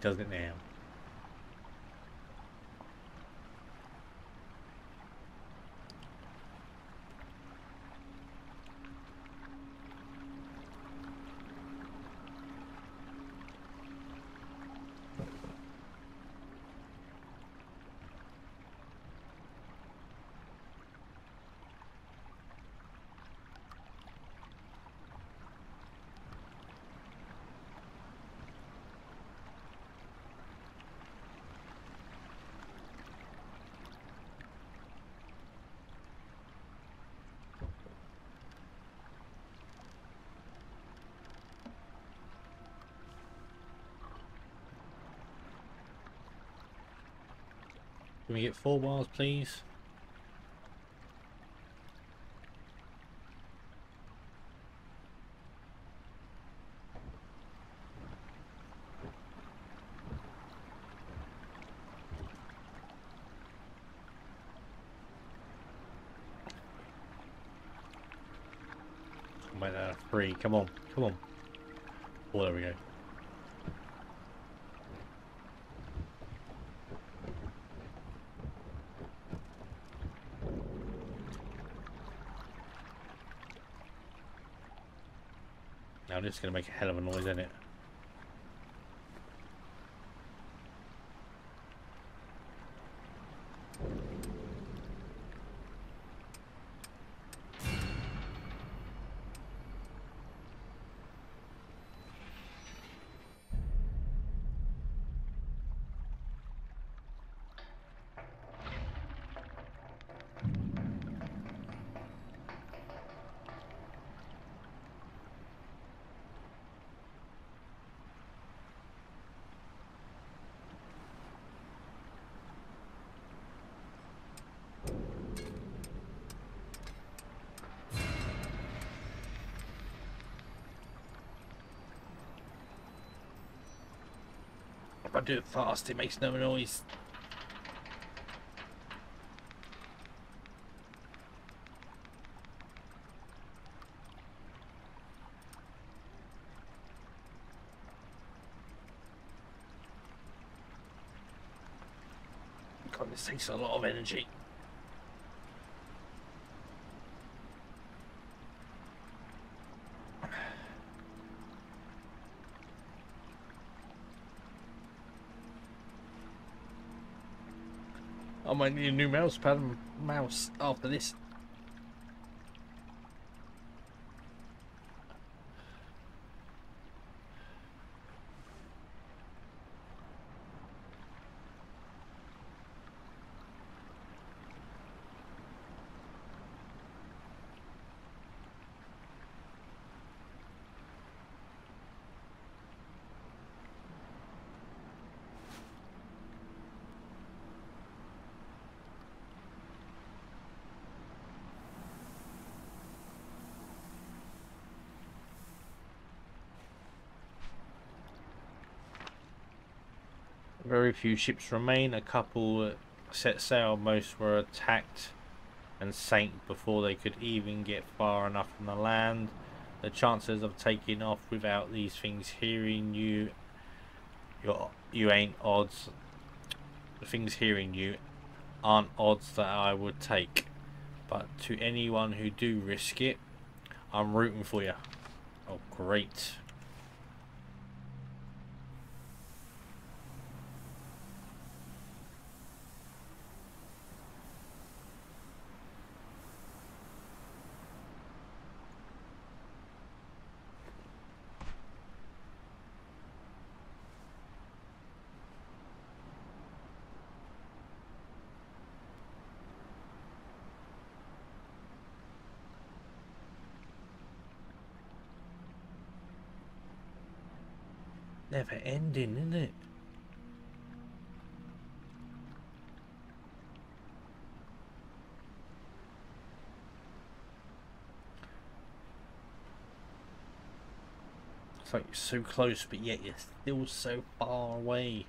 Does it now. Can we get four bars, please? Uh, three. Come on, come on. Oh, there we go. Is going to make a hell of a noise, isn't it? do it fast, it makes no noise. God, this takes a lot of energy. I might need a new mouse pad mouse after this. Very few ships remain. A couple set sail. Most were attacked and sank before they could even get far enough from the land. The chances of taking off without these things hearing you, you you ain't odds. The things hearing you aren't odds that I would take. But to anyone who do risk it, I'm rooting for you. Oh, great. Never ending, isn't it? It's like you're so close, but yet you're still so far away.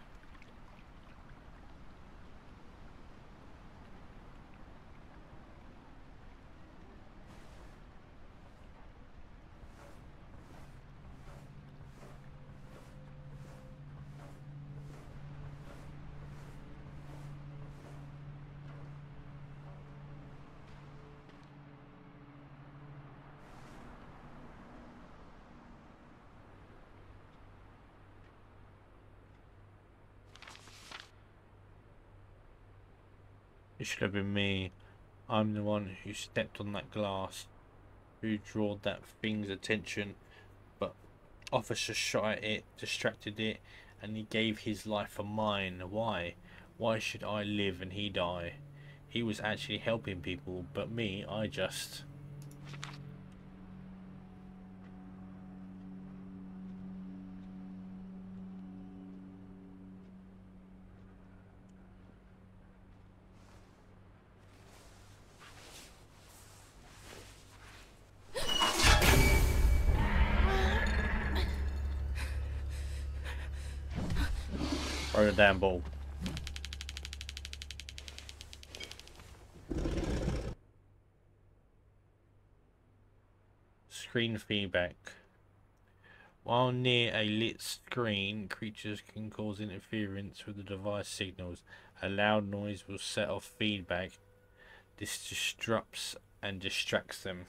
Should have been me. I'm the one who stepped on that glass, who drawed that thing's attention, but officer shot at it, distracted it, and he gave his life for mine. Why? Why should I live and he die? He was actually helping people, but me, I just... damn ball. Screen feedback. While near a lit screen, creatures can cause interference with the device signals. A loud noise will set off feedback. This disrupts and distracts them.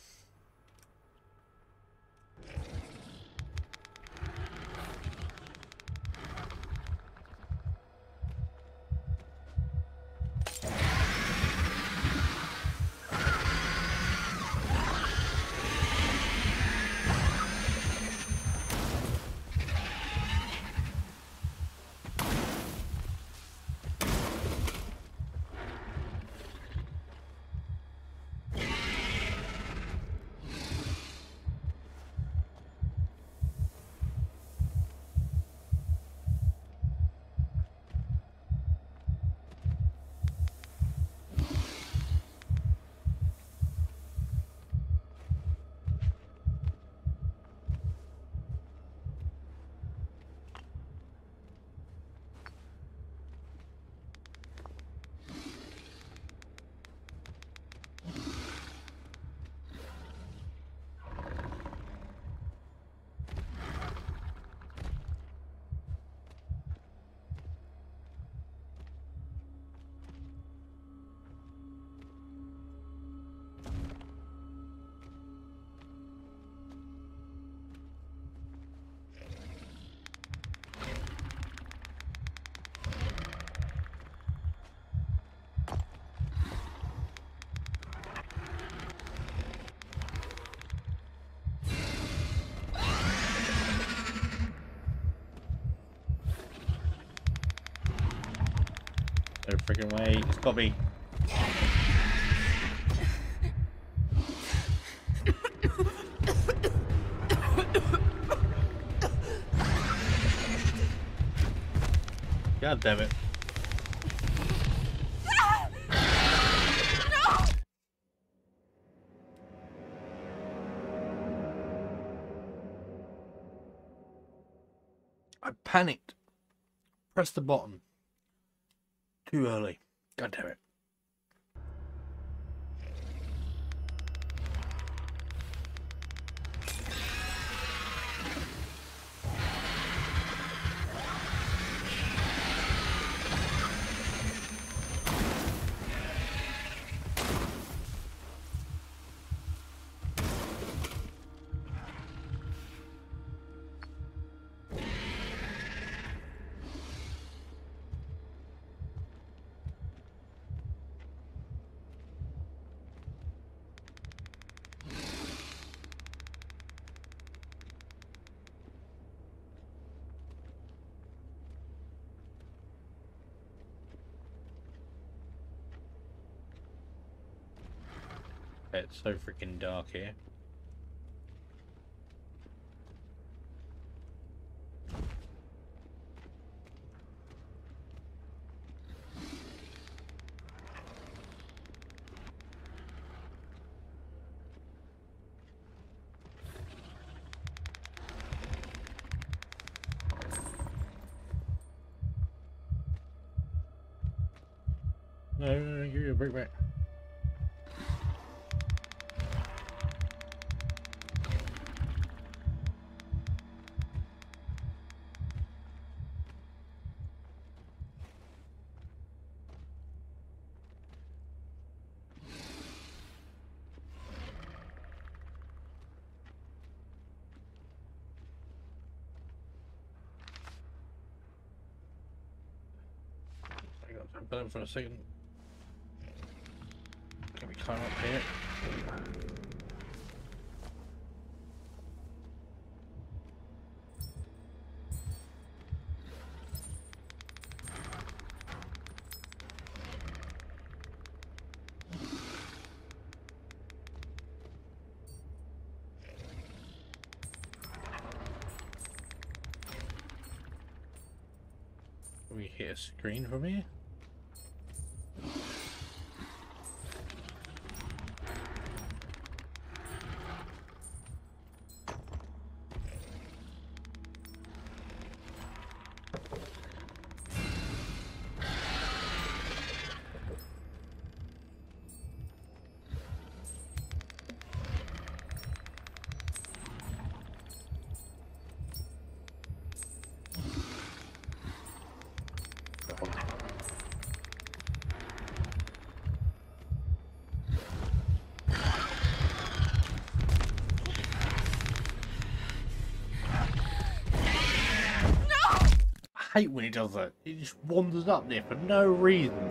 No freaking way. It's got me. God damn it. I panicked. Pressed the button. Too early. God damn it. It's so freaking dark here. On, for a second. Can we climb up here? We hit a screen from here? Hate when he does that. He just wanders up there for no reason.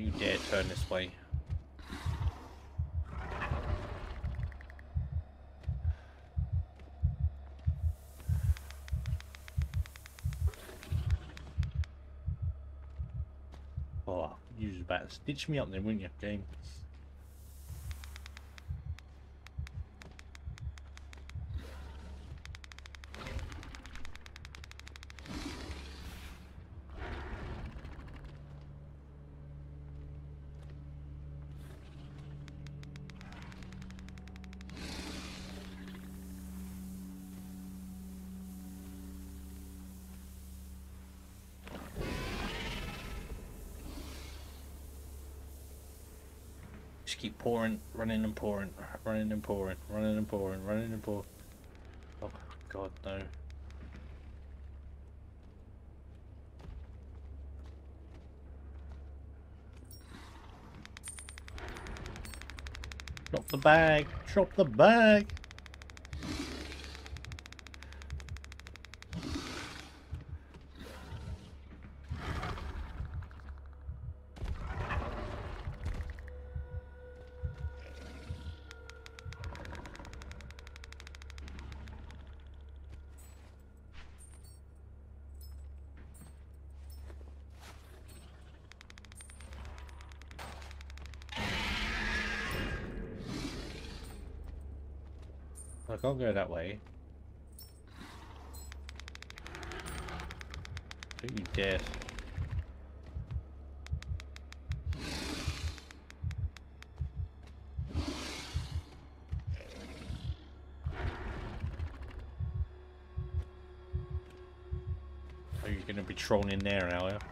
Don't you dare turn this way. Oh, you was about to stitch me up then, wouldn't you, game? Pouring, running and pouring, running and pouring, running and pouring, running and pouring. Oh god, no. Drop the bag, drop the bag. Go that way. Don't you dare. Are you gonna be trolling in there now, yeah?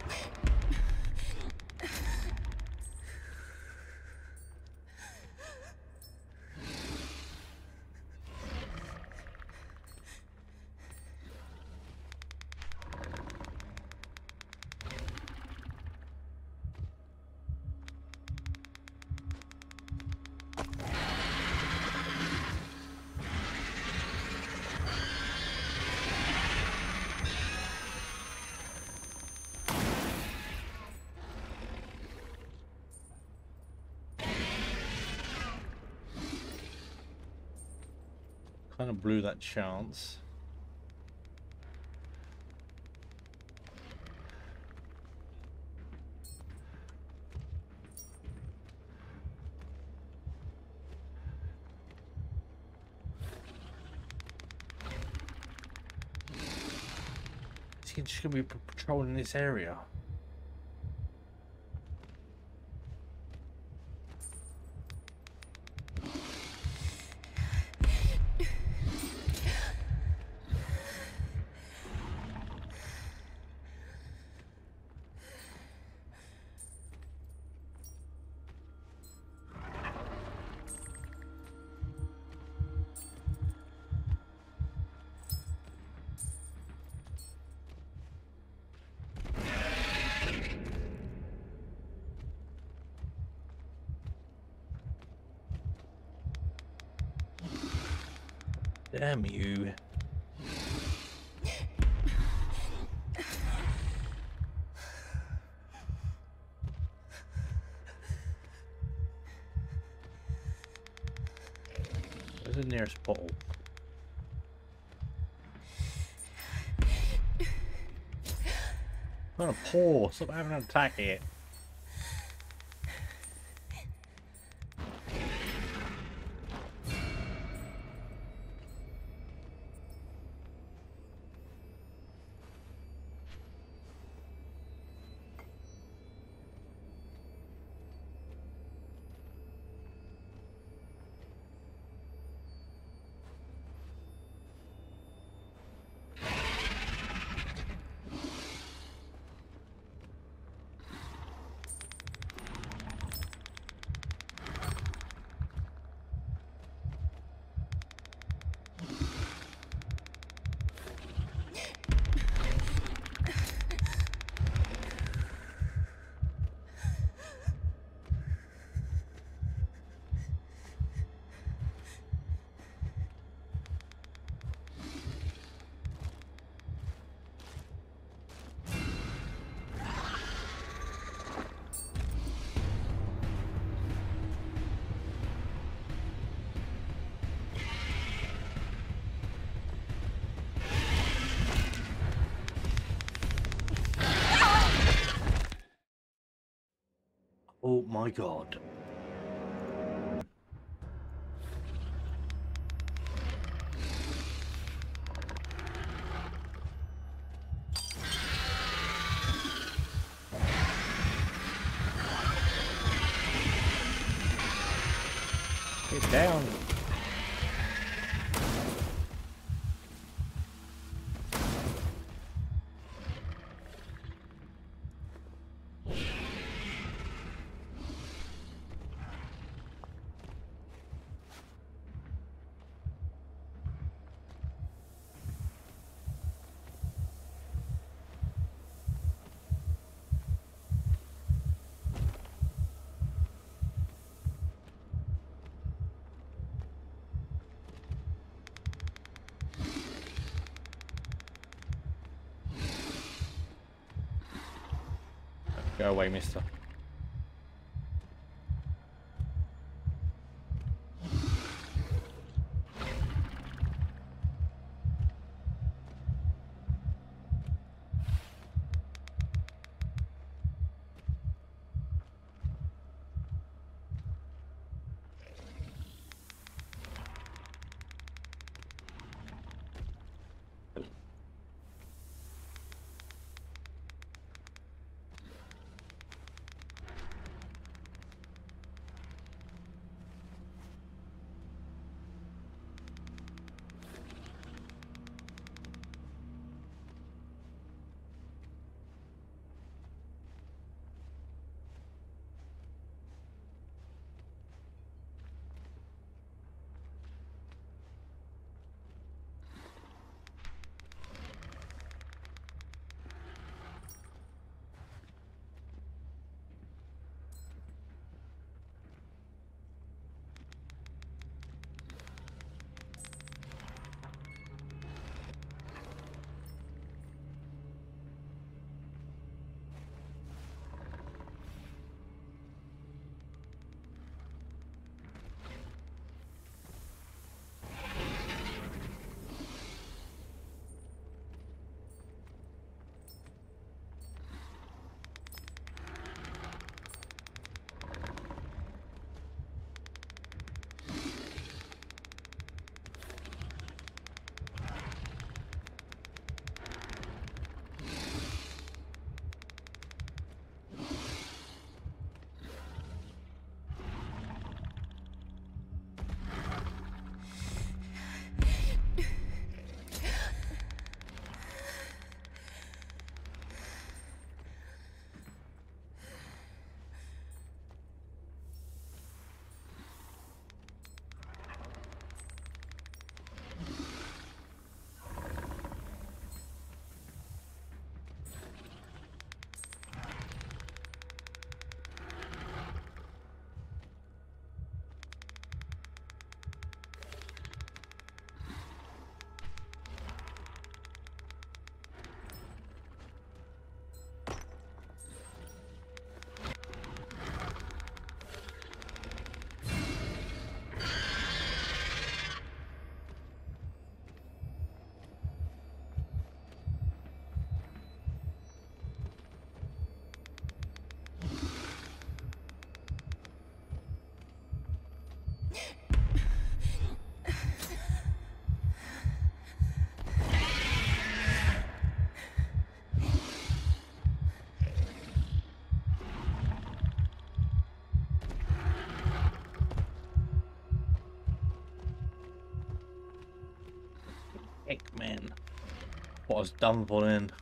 Kind of blew that chance. Is he just gonna be patrolling this area? Damn you. Where's the nearest bottle? I'm gonna. Stop having an attack here. My god. Get down. Go away, mister. Was done for then.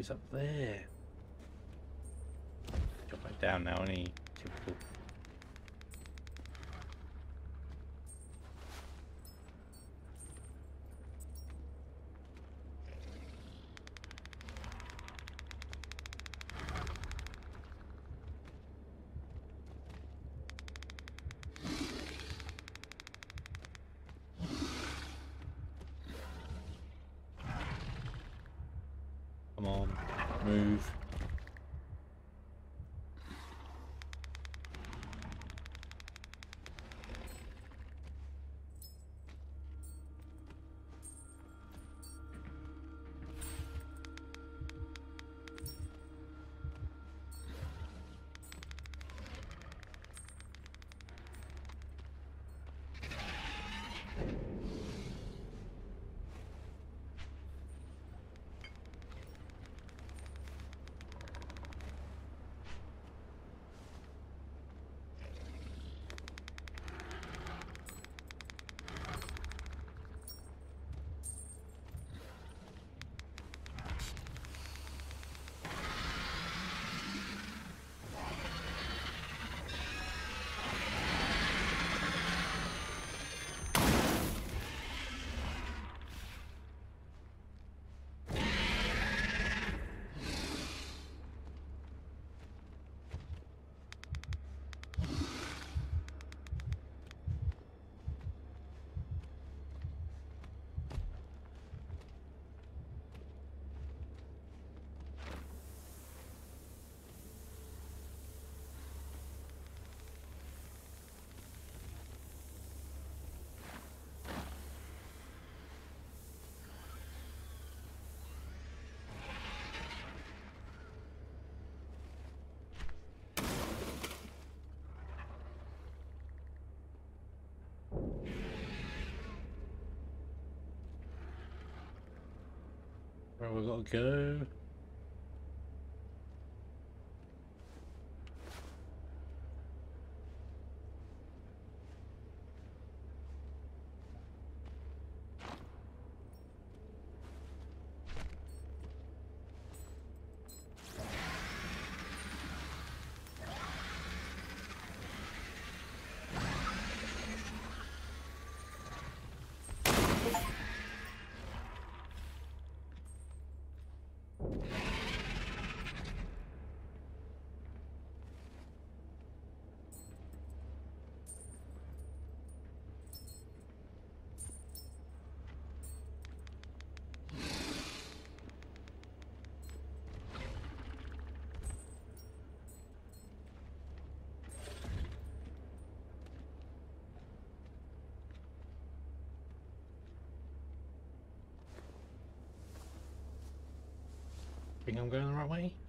He's up there. Drop back down now, any typical Where we gotta go? Think I'm going the right way?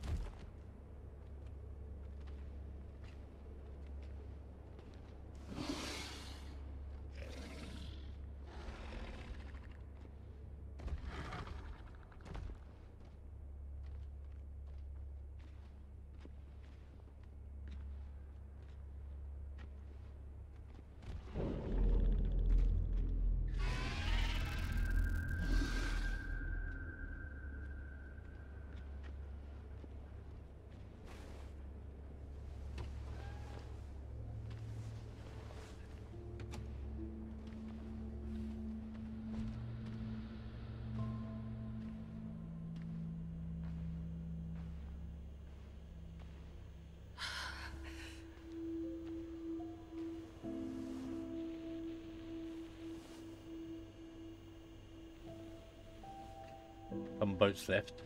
Some boats left.